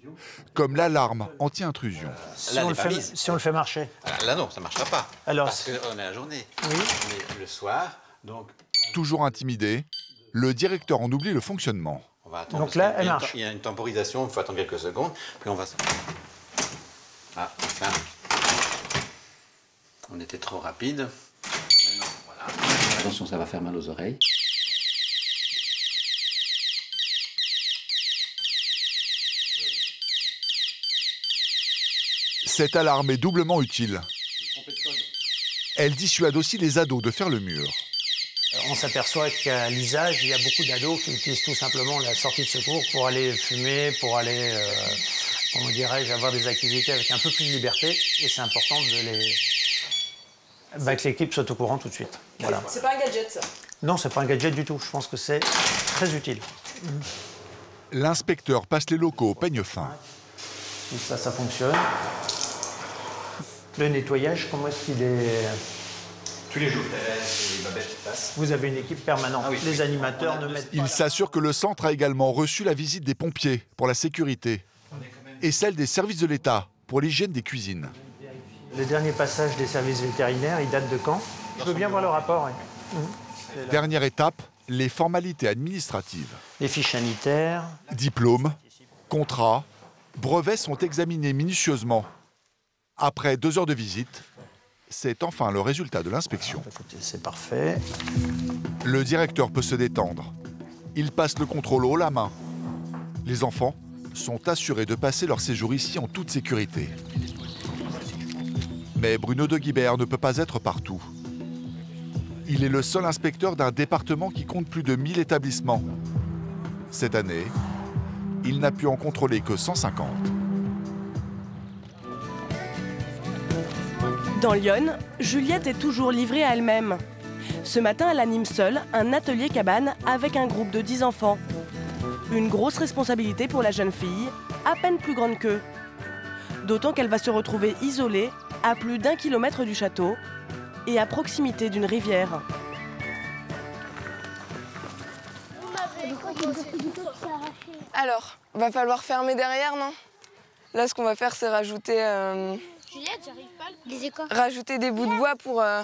comme l'alarme anti-intrusion. Si on, le fait, si on le fait marcher. Ah, là, non, ça ne marchera pas. Alors, Parce qu'on est la journée. Oui. Mais le soir, donc, Toujours intimidé, le directeur en oublie le fonctionnement. on va attendre. Donc là, a elle marche. Il y a une temporisation, il faut attendre quelques secondes, puis on va... Ah, enfin... On était trop rapide. Maintenant, voilà. Attention, ça va faire mal aux oreilles. Cette alarme est doublement utile. Elle dissuade aussi les ados de faire le mur. On s'aperçoit qu'à l'usage, il y a beaucoup d'ados qui utilisent tout simplement la sortie de secours pour aller fumer, pour aller, euh, comment dirais-je, avoir des activités avec un peu plus de liberté. Et c'est important de les... bah, que l'équipe soit au courant tout de suite. Voilà. C'est pas un gadget ça? Non, c'est pas un gadget du tout. Je pense que c'est très utile. L'inspecteur passe les locaux au peigne fin. Donc ça, ça fonctionne. Le nettoyage, comment est-ce qu'il est Tous les jours, les babettes passent. Vous avez une équipe permanente. Les animateurs ne mettent Il s'assure que le centre a également reçu la visite des pompiers pour la sécurité et celle des services de l'État pour l'hygiène des cuisines. Le dernier passage des services vétérinaires, il date de quand? Je veux bien voir le rapport. oui. Mhm. Dernière étape, les formalités administratives. Les fiches sanitaires. Diplômes, contrats, brevets sont examinés minutieusement. Après deux heures de visite, c'est enfin le résultat de l'inspection. C'est parfait. Le directeur peut se détendre. Il passe le contrôle haut la main. Les enfants sont assurés de passer leur séjour ici en toute sécurité. Mais Bruno de Guibert ne peut pas être partout. Il est le seul inspecteur d'un département qui compte plus de 1000 établissements. Cette année, il n'a pu en contrôler que 150. Dans Lyon, Juliette est toujours livrée à elle-même. Ce matin, elle anime seule un atelier cabane avec un groupe de 10 enfants. Une grosse responsabilité pour la jeune fille, à peine plus grande qu'eux. D'autant qu'elle va se retrouver isolée à plus d'un kilomètre du château et à proximité d'une rivière. Alors, va falloir fermer derrière, non? Là, ce qu'on va faire, c'est rajouter, euh, Juliette, j'arrive pas. Les écorces. rajouter des bouts de bois pour euh,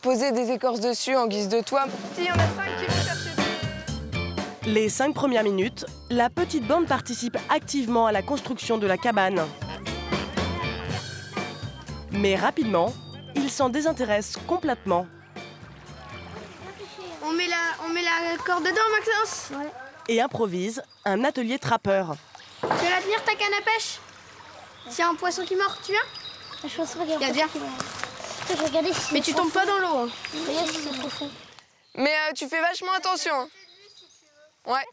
poser des écorces dessus en guise de toit. Si, y en a cinq qui vont chercher. Les cinq premières minutes, la petite bande participe activement à la construction de la cabane. Mais rapidement, ils s'en désintéressent complètement. On met la, on met la corde dedans, Maxence? Et improvise un atelier trappeur. Tu vas la tenir ta canne à pêche? A un poisson qui mord, tu viens Je pense a bien. Mais tu tombes pas dans l'eau. hein. Regarde si c'est profond. Mais euh, tu fais vachement attention. Ouais.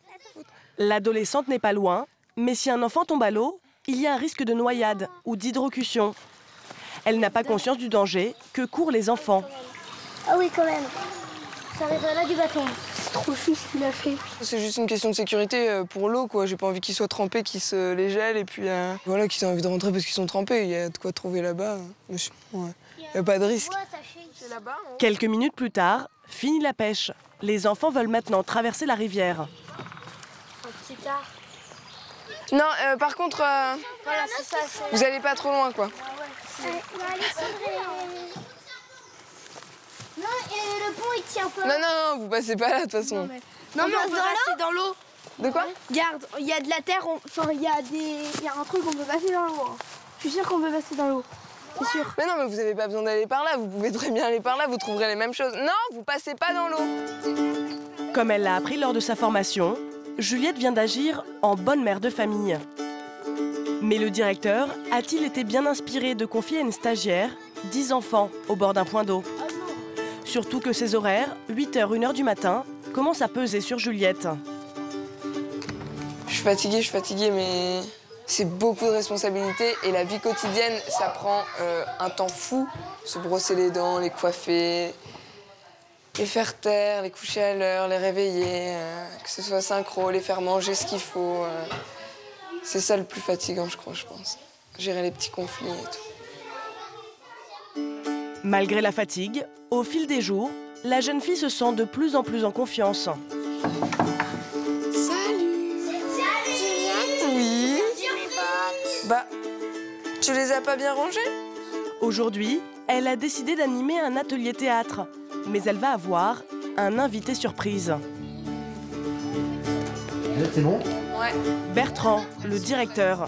L'adolescente n'est pas loin, mais si un enfant tombe à l'eau, il y a un risque de noyade ou d'hydrocution. Elle n'a pas conscience du danger que courent les enfants. Ah oui, quand même. Ça arrive là du bâton. C'est trop chou ce qu'il a fait. C'est juste une question de sécurité euh, pour l'eau, quoi. J'ai pas envie qu'ils soient trempés, qu'ils se les gèlent et puis euh, voilà, qu'ils aient envie de rentrer parce qu'ils sont trempés. Il y a de quoi trouver là-bas. Ouais. Il y a pas de risque. C'est là-bas. Quelques minutes plus tard, finit la pêche. Les enfants veulent maintenant traverser la rivière. C'est tard. Non, euh, par contre, euh, Voilà, ça. vous allez pas trop loin, quoi. Ouais, Non, et le pont il tient pas. Non, non, non, vous passez pas là, de toute façon. Non, mais on peut rester dans l'eau. De quoi Regarde, il y a de la terre, on- enfin il y a des. Il y a un truc on peut passer dans l'eau. hein. Je suis sûre qu'on peut passer dans l'eau. C'est sûr. Mais non, mais vous avez pas besoin d'aller par là, vous pouvez très bien aller par là, vous trouverez les mêmes choses. Non, vous passez pas dans l'eau. Comme elle l'a appris lors de sa formation, Juliette vient d'agir en bonne mère de famille. Mais le directeur a-t-il été bien inspiré de confier à une stagiaire 10 enfants au bord d'un point d'eau? Surtout que ses horaires, 8h, 1h du matin, commencent à peser sur Juliette. Je suis fatiguée, je suis fatiguée, mais c'est beaucoup de responsabilités et la vie quotidienne, ça prend euh, un temps fou. Se brosser les dents, les coiffer, les faire taire, les coucher à l'heure, les réveiller, euh, que ce soit synchro, les faire manger ce qu'il faut. euh. c'est ça le plus fatigant, je crois, je pense. Gérer les petits conflits et tout. Malgré la fatigue, au fil des jours, la jeune fille se sent de plus en plus en confiance. Oui. Bah, tu les as pas bien rangés? Aujourd'hui, elle a décidé d'animer un atelier théâtre, mais elle va avoir un invité surprise. C'est bon? Ouais. Bertrand, le directeur.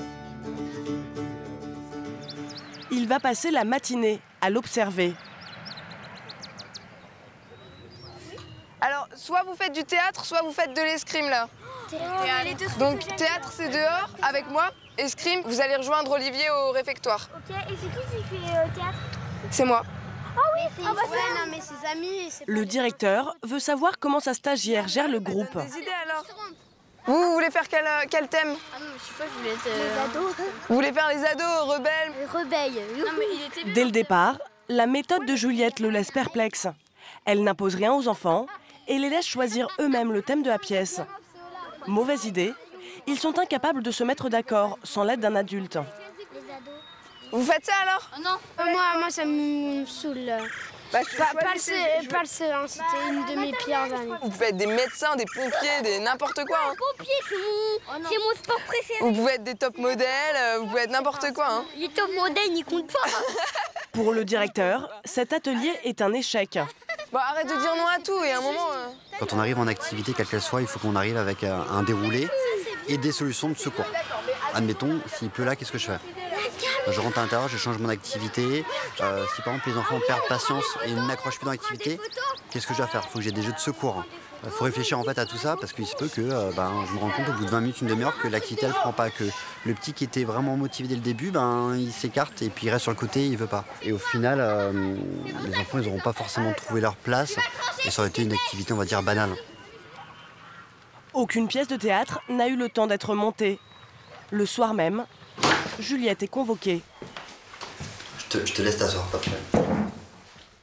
Il va passer la matinée à l'observer. Alors, soit vous faites du théâtre, soit vous faites de l'escrime là. Donc théâtre c'est dehors avec moi, escrime vous allez rejoindre Olivier au réfectoire. Ok, et c'est qui qui fait euh, théâtre? C'est moi. Ah oui, ah bah ouais, non mais ses amis, c'est Le directeur veut savoir comment sa stagiaire gère le groupe. Des idées alors Vous, vous voulez faire quel, euh, quel thème Ah non, je sais pas, je voulais être... Les ados. Vous voulez faire les ados, rebelles Rebelles. Non mais il était Dès le départ, la méthode de Juliette le laisse perplexe. Elle n'impose rien aux enfants et les laisse choisir eux-mêmes le thème de la pièce. Mauvaise idée, ils sont incapables de se mettre d'accord sans l'aide d'un adulte. Vous faites ça alors? Non. moi, moi, ça me saoule. Bah, pas, pas le choisissez, seul, je pas le seul, hein, c'était une de mes pires années. Vous pouvez être des médecins, des pompiers, des n'importe quoi. hein. Pompier, c'est mon, c'est mon sport préféré. Vous pouvez être des top modèles, euh, vous pouvez être n'importe quoi. hein. Les top modèles, ils comptent pas. [laughs] Pour le directeur, cet atelier est un échec. Bon, arrête de dire non à tout et à un moment. euh, Quand on arrive en activité, quelle qu'elle soit, il faut qu'on arrive avec un, un déroulé et des solutions de secours. Admettons, s'il pleut là, qu'est-ce que je fais? Je rentre à l'intérieur, je change mon activité. Euh, si par exemple les enfants perdent patience et n'accrochent plus dans l'activité, qu'est-ce que je dois faire? Il faut que j'ai des jeux de secours. Il faut réfléchir en fait à tout ça parce qu'il se peut que euh, ben, je me rends compte au bout de 20 minutes, une demi-heure que l'activité elle prend pas, que le petit qui était vraiment motivé dès le début, ben, il s'écarte et puis il reste sur le côté, il veut pas. Et au final, euh, les enfants ils n'auront pas forcément trouvé leur place et ça aurait été une activité on va dire banale. Aucune pièce de théâtre n'a eu le temps d'être montée. Le soir même, Juliette est convoquée. Je te, je te laisse t'asseoir, pas de problème.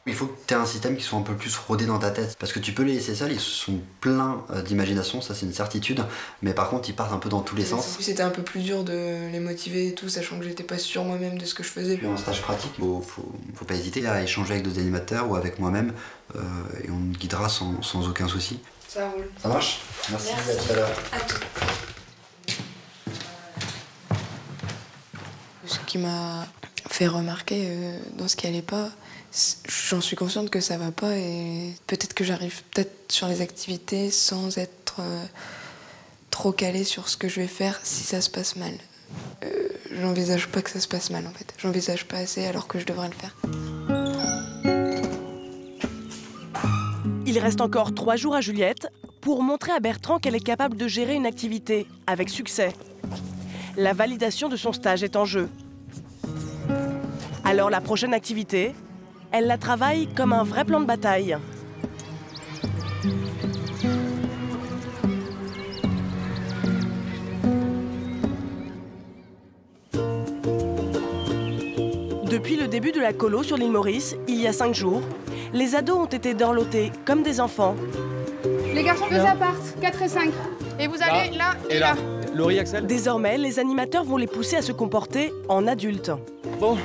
Il faut que tu aies un système qui soit un peu plus rodé dans ta tête. Parce que tu peux les laisser seuls, ils sont pleins euh, d'imagination, ça c'est une certitude. Mais par contre, ils partent un peu dans tous les sens. C'était un peu plus dur de les motiver et tout, sachant que j'étais pas sûre moi-même de ce que je faisais. Puis en stage pratique, faut, faut, faut pas hésiter à échanger avec d'autres animateurs ou avec moi-même. euh, et on te guidera sans, sans aucun souci. Ça roule. Ça marche? Merci, à tout à l'heure. Ce qui m'a fait remarquer euh, dans ce qui allait pas, j'en suis consciente que ça va pas et peut-être que j'arrive peut-être sur les activités sans être euh, trop calée sur ce que je vais faire si ça se passe mal. Euh, J'envisage pas que ça se passe mal en fait. J'envisage pas assez alors que je devrais le faire. Il reste encore trois jours à Juliette pour montrer à Bertrand qu'elle est capable de gérer une activité avec succès. La validation de son stage est en jeu. Alors la prochaine activité, elle la travaille comme un vrai plan de bataille. Depuis le début de la colo sur l'île Maurice, il y a cinq jours, les ados ont été dorlotés comme des enfants. Les garçons ça partent, 4 et 5. Et vous allez là, et là. Laurie Axel Désormais, les animateurs vont les pousser à se comporter en adultes. Bon,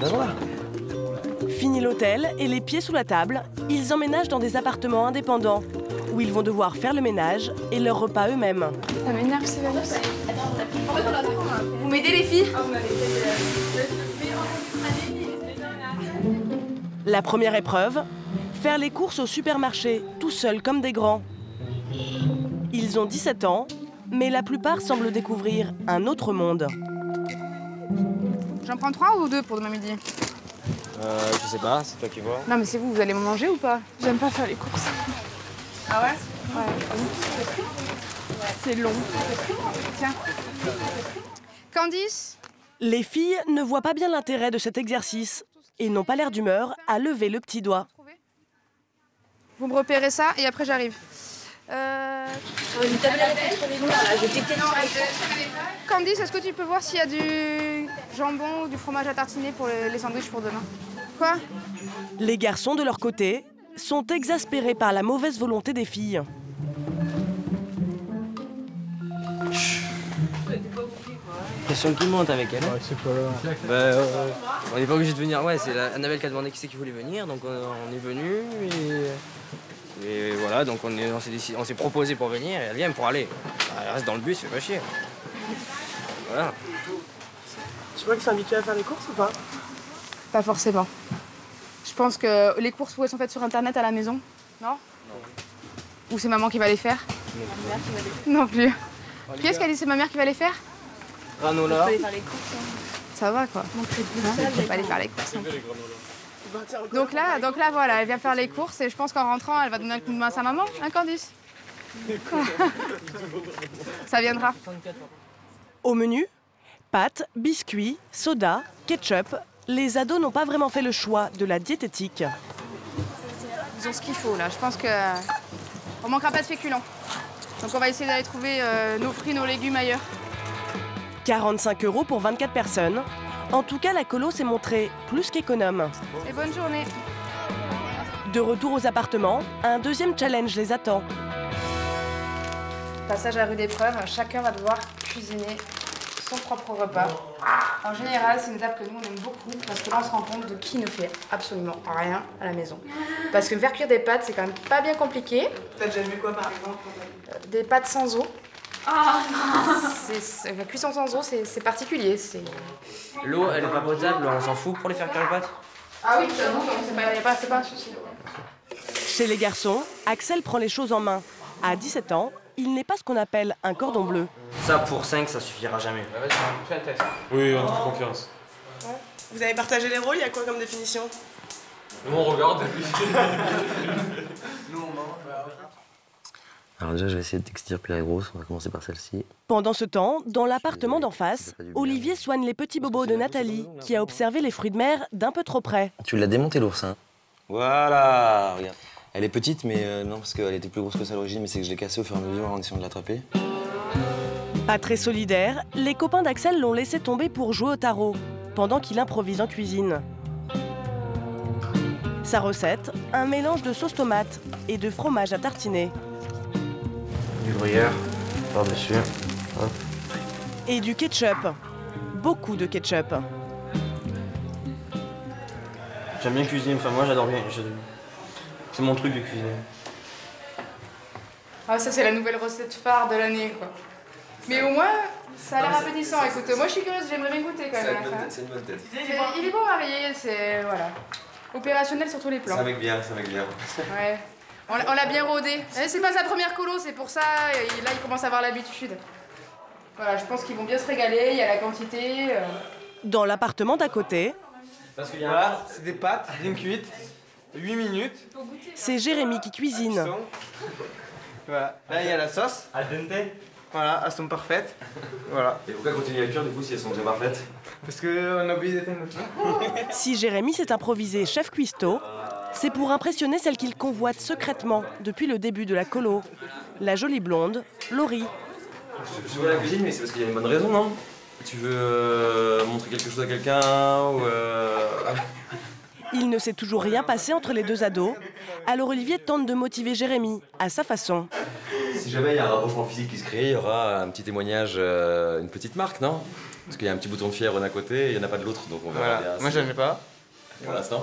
ben voilà. Fini l'hôtel et les pieds sous la table, ils emménagent dans des appartements indépendants où ils vont devoir faire le ménage et leur repas eux-mêmes. Ça m'énerve, c'est. Vous m'aidez les filles La première épreuve, faire les courses au supermarché, tout seul comme des grands. Ils ont 17 ans, mais la plupart semblent découvrir un autre monde. J'en prends trois ou deux pour demain midi Euh, je sais pas, c'est toi qui vois. Non mais c'est vous, vous allez manger ou pas J'aime pas faire les courses. Ah ouais Ouais. C'est long. Tiens. Candice Les filles ne voient pas bien l'intérêt de cet exercice et n'ont pas l'air d'humeur à lever le petit doigt. Vous me repérez ça et après j'arrive. Euh... Candice, est-ce que tu peux voir s'il y a du jambon ou du fromage à tartiner pour les sandwichs pour demain? Quoi? Les garçons, de leur côté, sont exaspérés par la mauvaise volonté des filles. Pression qui monte avec elle. c'est pas là? Bah, euh, on n'est pas obligé de venir. Ouais, c'est Annabelle qui a demandé qui c'est qui voulait venir, donc on, on est venu et, et voilà, donc on est- on s'est décidé- on s'est proposé pour venir et elle vient pour aller. Elle reste dans le bus, fait pas chier. Voilà. Tu crois qu'ils sont habitués à faire les courses ou pas? Pas forcément. Je pense que les courses, où elles sont faites sur internet à la maison Non? Ou c'est maman qui va les faire? Non plus. Qui est-ce qui a dit c'est ma mère qui va les faire? Granola. Ça va quoi. Hein? Je vais pas aller faire les courses. hein. Donc là, donc là voilà, elle vient faire les courses et je pense qu'en rentrant, elle va donner un coup de main à sa maman, hein Candice [laughs] Ça viendra. Au menu, pâtes, biscuits, soda, ketchup. Les ados n'ont pas vraiment fait le choix de la diététique. Ils ont ce qu'il faut là. Je pense que on manquera pas de féculents. Donc on va essayer d'aller trouver euh, nos fruits, nos légumes ailleurs. 45 euros pour 24 personnes. En tout cas, la colo s'est montrée plus qu'économe. Et bonne journée. De retour aux appartements, un deuxième challenge les attend. Passage à rude épreuve, chacun va devoir cuisiner son propre repas. En général, c'est une étape que nous on aime beaucoup parce que là on se rend compte de qui ne fait absolument rien à la maison. Parce que faire cuire des pâtes, c'est quand même pas bien compliqué. T'as déjà vu quoi par exemple? Euh, Des pâtes sans eau. C'est- La cuisson sans eau, c'est particulier. L'eau, elle est pas potable, on s'en fout pour les faire cuire les pâtes. Ah oui, c'est pas, pas- c'est pas un souci. Chez les garçons, Axel prend les choses en main. À 17 ans, il n'est pas ce qu'on appelle un cordon bleu. Ça pour 5, ça suffira jamais. Test. Oui, on te fait confiance. Vous avez partagé les rôles, il y a quoi comme définition? Nous, on regarde et puis. [laughs] Alors déjà, je vais essayer de t'extirper la grosse. On va commencer par celle-ci. Pendant ce temps, dans l'appartement d'en face, Olivier soigne les petits bobos de Nathalie, qui a observé les fruits de mer d'un peu trop près. Tu l'as démonté l'oursin. Voilà, regarde. Elle est petite, mais euh, non, parce qu'elle était plus grosse que ça à l'origine, mais c'est que je l'ai cassée au fur et à mesure en essayant de l'attraper. Pas très solidaire, les copains d'Axel l'ont laissé tomber pour jouer au tarot, pendant qu'il improvise en cuisine. Sa recette, un mélange de sauce tomate et de fromage à tartiner. Du gruyère, par-dessus. Hop. Et du ketchup. Beaucoup de ketchup. J'aime bien cuisiner, enfin moi j'adore bien. je- C'est mon truc de cuisiner. Ah, ça, c'est la nouvelle recette phare de l'année, quoi. Mais au moins, ça a l'air appétissant. Écoute, moi, je suis curieuse, j'aimerais bien goûter quand même. à la fin. C'est une bonne tête. Il est bon marié, c'est. Voilà. Opérationnel sur tous les plans. Ça avec bien, ça avec bien. Ouais. On l'a- bien rodé. Eh, C'est pas sa première colo, c'est pour ça. Et là, il commence à avoir l'habitude. Voilà, je pense qu'ils vont bien se régaler. Il y a la quantité. euh. Dans l'appartement d'à côté, Parce qu'il y a Voilà, c'est des pâtes bien cuites. 8 minutes. c'est Jérémy qui cuisine. Voilà. Là, il y a la sauce. Al dente. Voilà, elles sont parfaites. Voilà. Et pourquoi continuer à cuire du coup si elles sont déjà parfaites Parce qu'on a oublié d'éteindre le feu. Si Jérémy s'est improvisé chef cuistot, c'est pour impressionner celle qu'il convoite secrètement depuis le début de la colo, la jolie blonde, Laurie. Je, je vois la cuisine, mais c'est parce qu'il y a une bonne raison, non? Tu veux euh, montrer quelque chose à quelqu'un ou. euh, Il ne s'est toujours rien passé entre les deux ados, alors Olivier tente de motiver Jérémy à sa façon. Si jamais il y a un rapprochement physique qui se crée, il y aura un petit témoignage, euh, une petite marque, non? Parce qu'il y a un petit bouton de fièvre d'un côté et il n'y en a pas de l'autre, donc on verra Voilà. bien. Moi, si- j'en ai pas. Pour l'instant.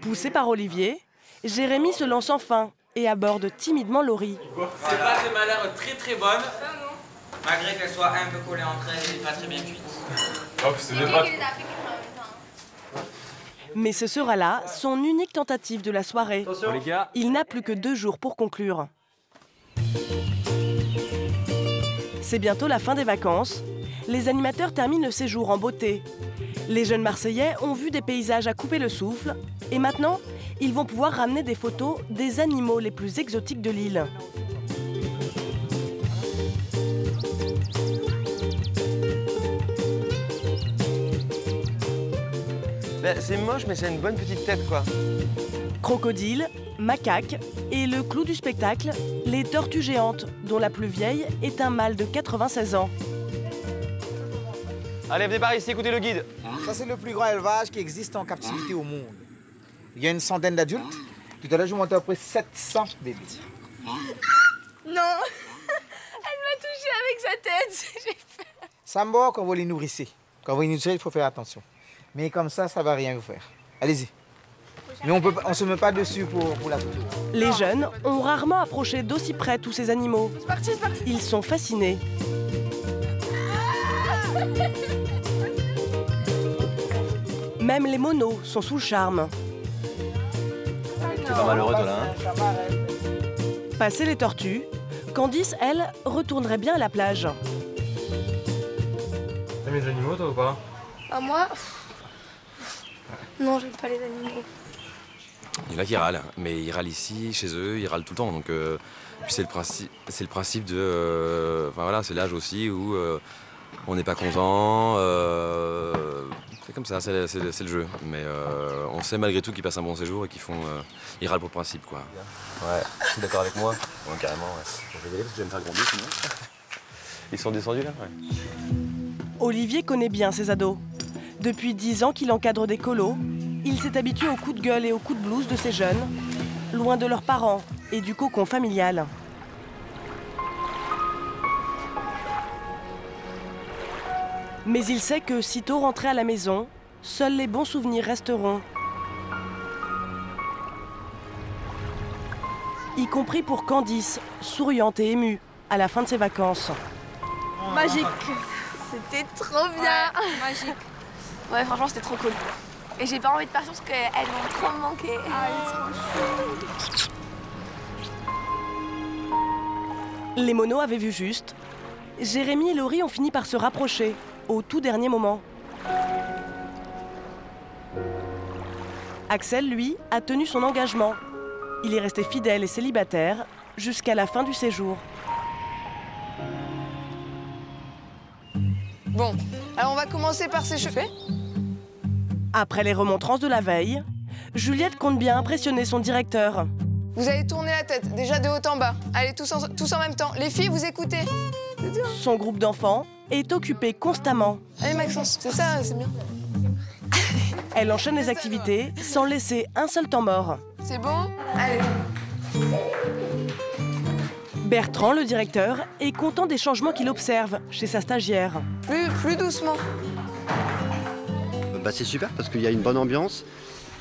Poussé par Olivier, Jérémy se lance enfin et aborde timidement Laurie. Ces pâtes, m'ont l'air très très bonnes. Malgré qu'elles soient un peu collées entre elles et pas très bien cuites. Hop, c'est des pâtes. Mais ce sera là son unique tentative de la soirée. Il n'a plus que deux jours pour conclure. C'est bientôt la fin des vacances. Les animateurs terminent le séjour en beauté. Les jeunes Marseillais ont vu des paysages à couper le souffle et maintenant, ils vont pouvoir ramener des photos des animaux les plus exotiques de l'île. Ben, c'est moche, mais c'est une bonne petite tête, quoi. Crocodile, macaque et le clou du spectacle, les tortues géantes, dont la plus vieille est un mâle de 96 ans. Allez, venez par ici, écoutez le guide. Ça, c'est le plus grand élevage qui existe en captivité au monde. Il y a une centaine d'adultes. Tout à l'heure, je montais à peu près 700 bébés. Non [laughs] Elle m'a touché avec sa tête. [laughs] J'ai fait- Ça mord quand vous les nourrissez. Quand vous les nourrissez, il faut faire attention. Mais comme ça, ça va rien vous faire. Allez-y. Mais on ne se met pas dessus pour, pour la photo. Les jeunes ont rarement approché d'aussi près tous ces animaux. Ils sont fascinés. [laughs] Même les monos sont sous le charme. T'es pas malheureux, toi, là, hein Passé les tortues, Candice, elle, retournerait bien à la plage. T'aimes les animaux, toi, ou pas? Ah, moi. Non, j'aime pas les animaux. Il y en a qui râlent, mais ils râlent ici, chez eux, ils râlent tout le temps. Donc, euh, puis c'est le principe, c'est le principe de, euh, enfin voilà, c'est l'âge aussi où euh, on n'est pas content. C'est comme ça, c'est, le jeu. Mais euh, on sait malgré tout qu'ils passent un bon séjour et qu'ils font, euh, ils râlent pour le principe, quoi. Ouais, tu es d'accord avec moi Ouais, carrément. Ouais. Je vais y aller parce que je vais me faire gronder sinon. [laughs] Ils sont descendus là. Ouais. Olivier connaît bien ses ados. Depuis 10 ans qu'il encadre des colos, il s'est habitué aux coups de gueule et aux coups de blouse de ces jeunes, loin de leurs parents et du cocon familial. Mais il sait que sitôt rentré à la maison, seuls les bons souvenirs resteront. Y compris pour Candice, souriante et émue, à la fin de ses vacances. Magique C'était trop bien Magique Ouais, franchement, c'était trop cool. Et j'ai pas envie de partir parce qu'elles m'ont trop manqué. Les monos avaient vu juste. Jérémy et Laurie ont fini par se rapprocher, au tout dernier moment. Axel, lui, a tenu son engagement. Il est resté fidèle et célibataire jusqu'à la fin du séjour. Bon, alors on va commencer par s'échauffer. Après les remontrances de la veille, Juliette compte bien impressionner son directeur. Vous allez tourner la tête, déjà de haut en bas. Allez, tous en, tous en même temps. Les filles, vous écoutez. Son groupe d'enfants est occupé constamment. Allez, Maxence, c'est ça, c'est bien. [laughs] Elle enchaîne les activités sans laisser un seul temps mort. C'est bon? Allez. Bertrand, le directeur, est content des changements qu'il observe chez sa stagiaire. Plus, plus doucement. Bah, c'est super parce qu'il y a une bonne ambiance.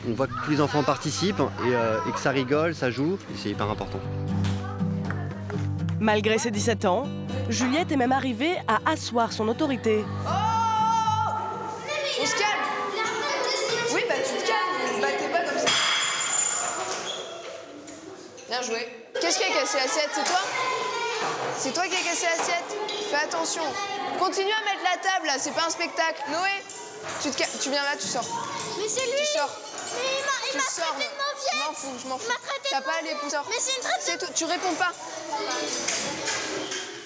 On voit que tous les enfants participent et, euh, et que ça rigole, ça joue, et c'est hyper important. Malgré ses 17 ans, Juliette est même arrivée à asseoir son autorité. On se calme. Oui, bah tu te calmes, ne battez pas comme ça. Bien joué. Qu'est-ce qui a cassé l'assiette? C'est toi? C'est toi qui as cassé l'assiette? Fais attention. Continue à mettre la table là, c'est pas un spectacle. Noé, tu, te tu viens là, tu sors. Mais c'est lui Tu sors. Mais il m'a- traité de mauviette Je m'en fous, je m'en fous. Il m'a traité T'as de pas à les sors. Mais c'est une traite C'est tout, tu réponds pas.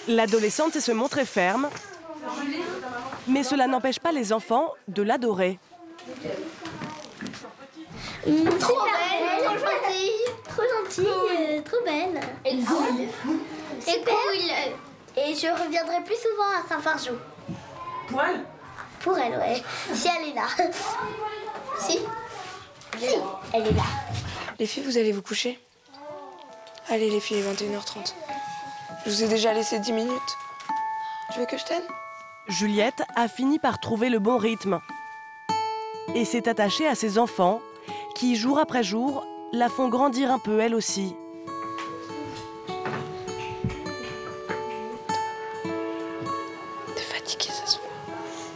L'adolescente sait se montrer ferme, mais cela n'empêche pas les enfants de l'adorer. Trop belle, trop gentille, trop gentille, euh, trop belle. Et cool. Et cool. Et je reviendrai plus souvent à Saint-Fargeau. Pour elle? Pour elle, ouais. Si elle est là. Si Si, elle est là. Les filles, vous allez vous coucher? Allez les filles, 21h30. Je vous ai déjà laissé 10 minutes. Tu veux que je t'aide? Juliette a fini par trouver le bon rythme et s'est attachée à ses enfants qui, jour après jour, la font grandir un peu elle aussi. T'es fatiguée, ça se voit.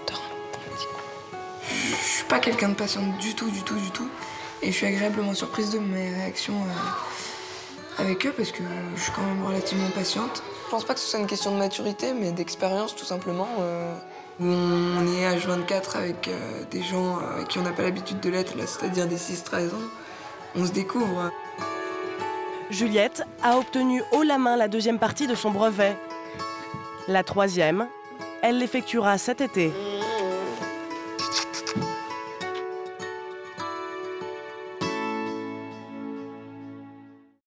Dors un petit coup. Je suis pas quelqu'un de patiente du tout, du tout, du tout. Et je suis agréablement surprise de mes réactions euh, avec eux parce que je suis quand même relativement patiente. Je pense pas que ce soit une question de maturité, mais d'expérience tout simplement. Euh, on est H24 avec euh, des gens avec qui on n'a pas l'habitude de l'être, c'est-à-dire des 6-13 ans. On se découvre. Juliette a obtenu haut la main la deuxième partie de son brevet. La troisième, elle l'effectuera cet été.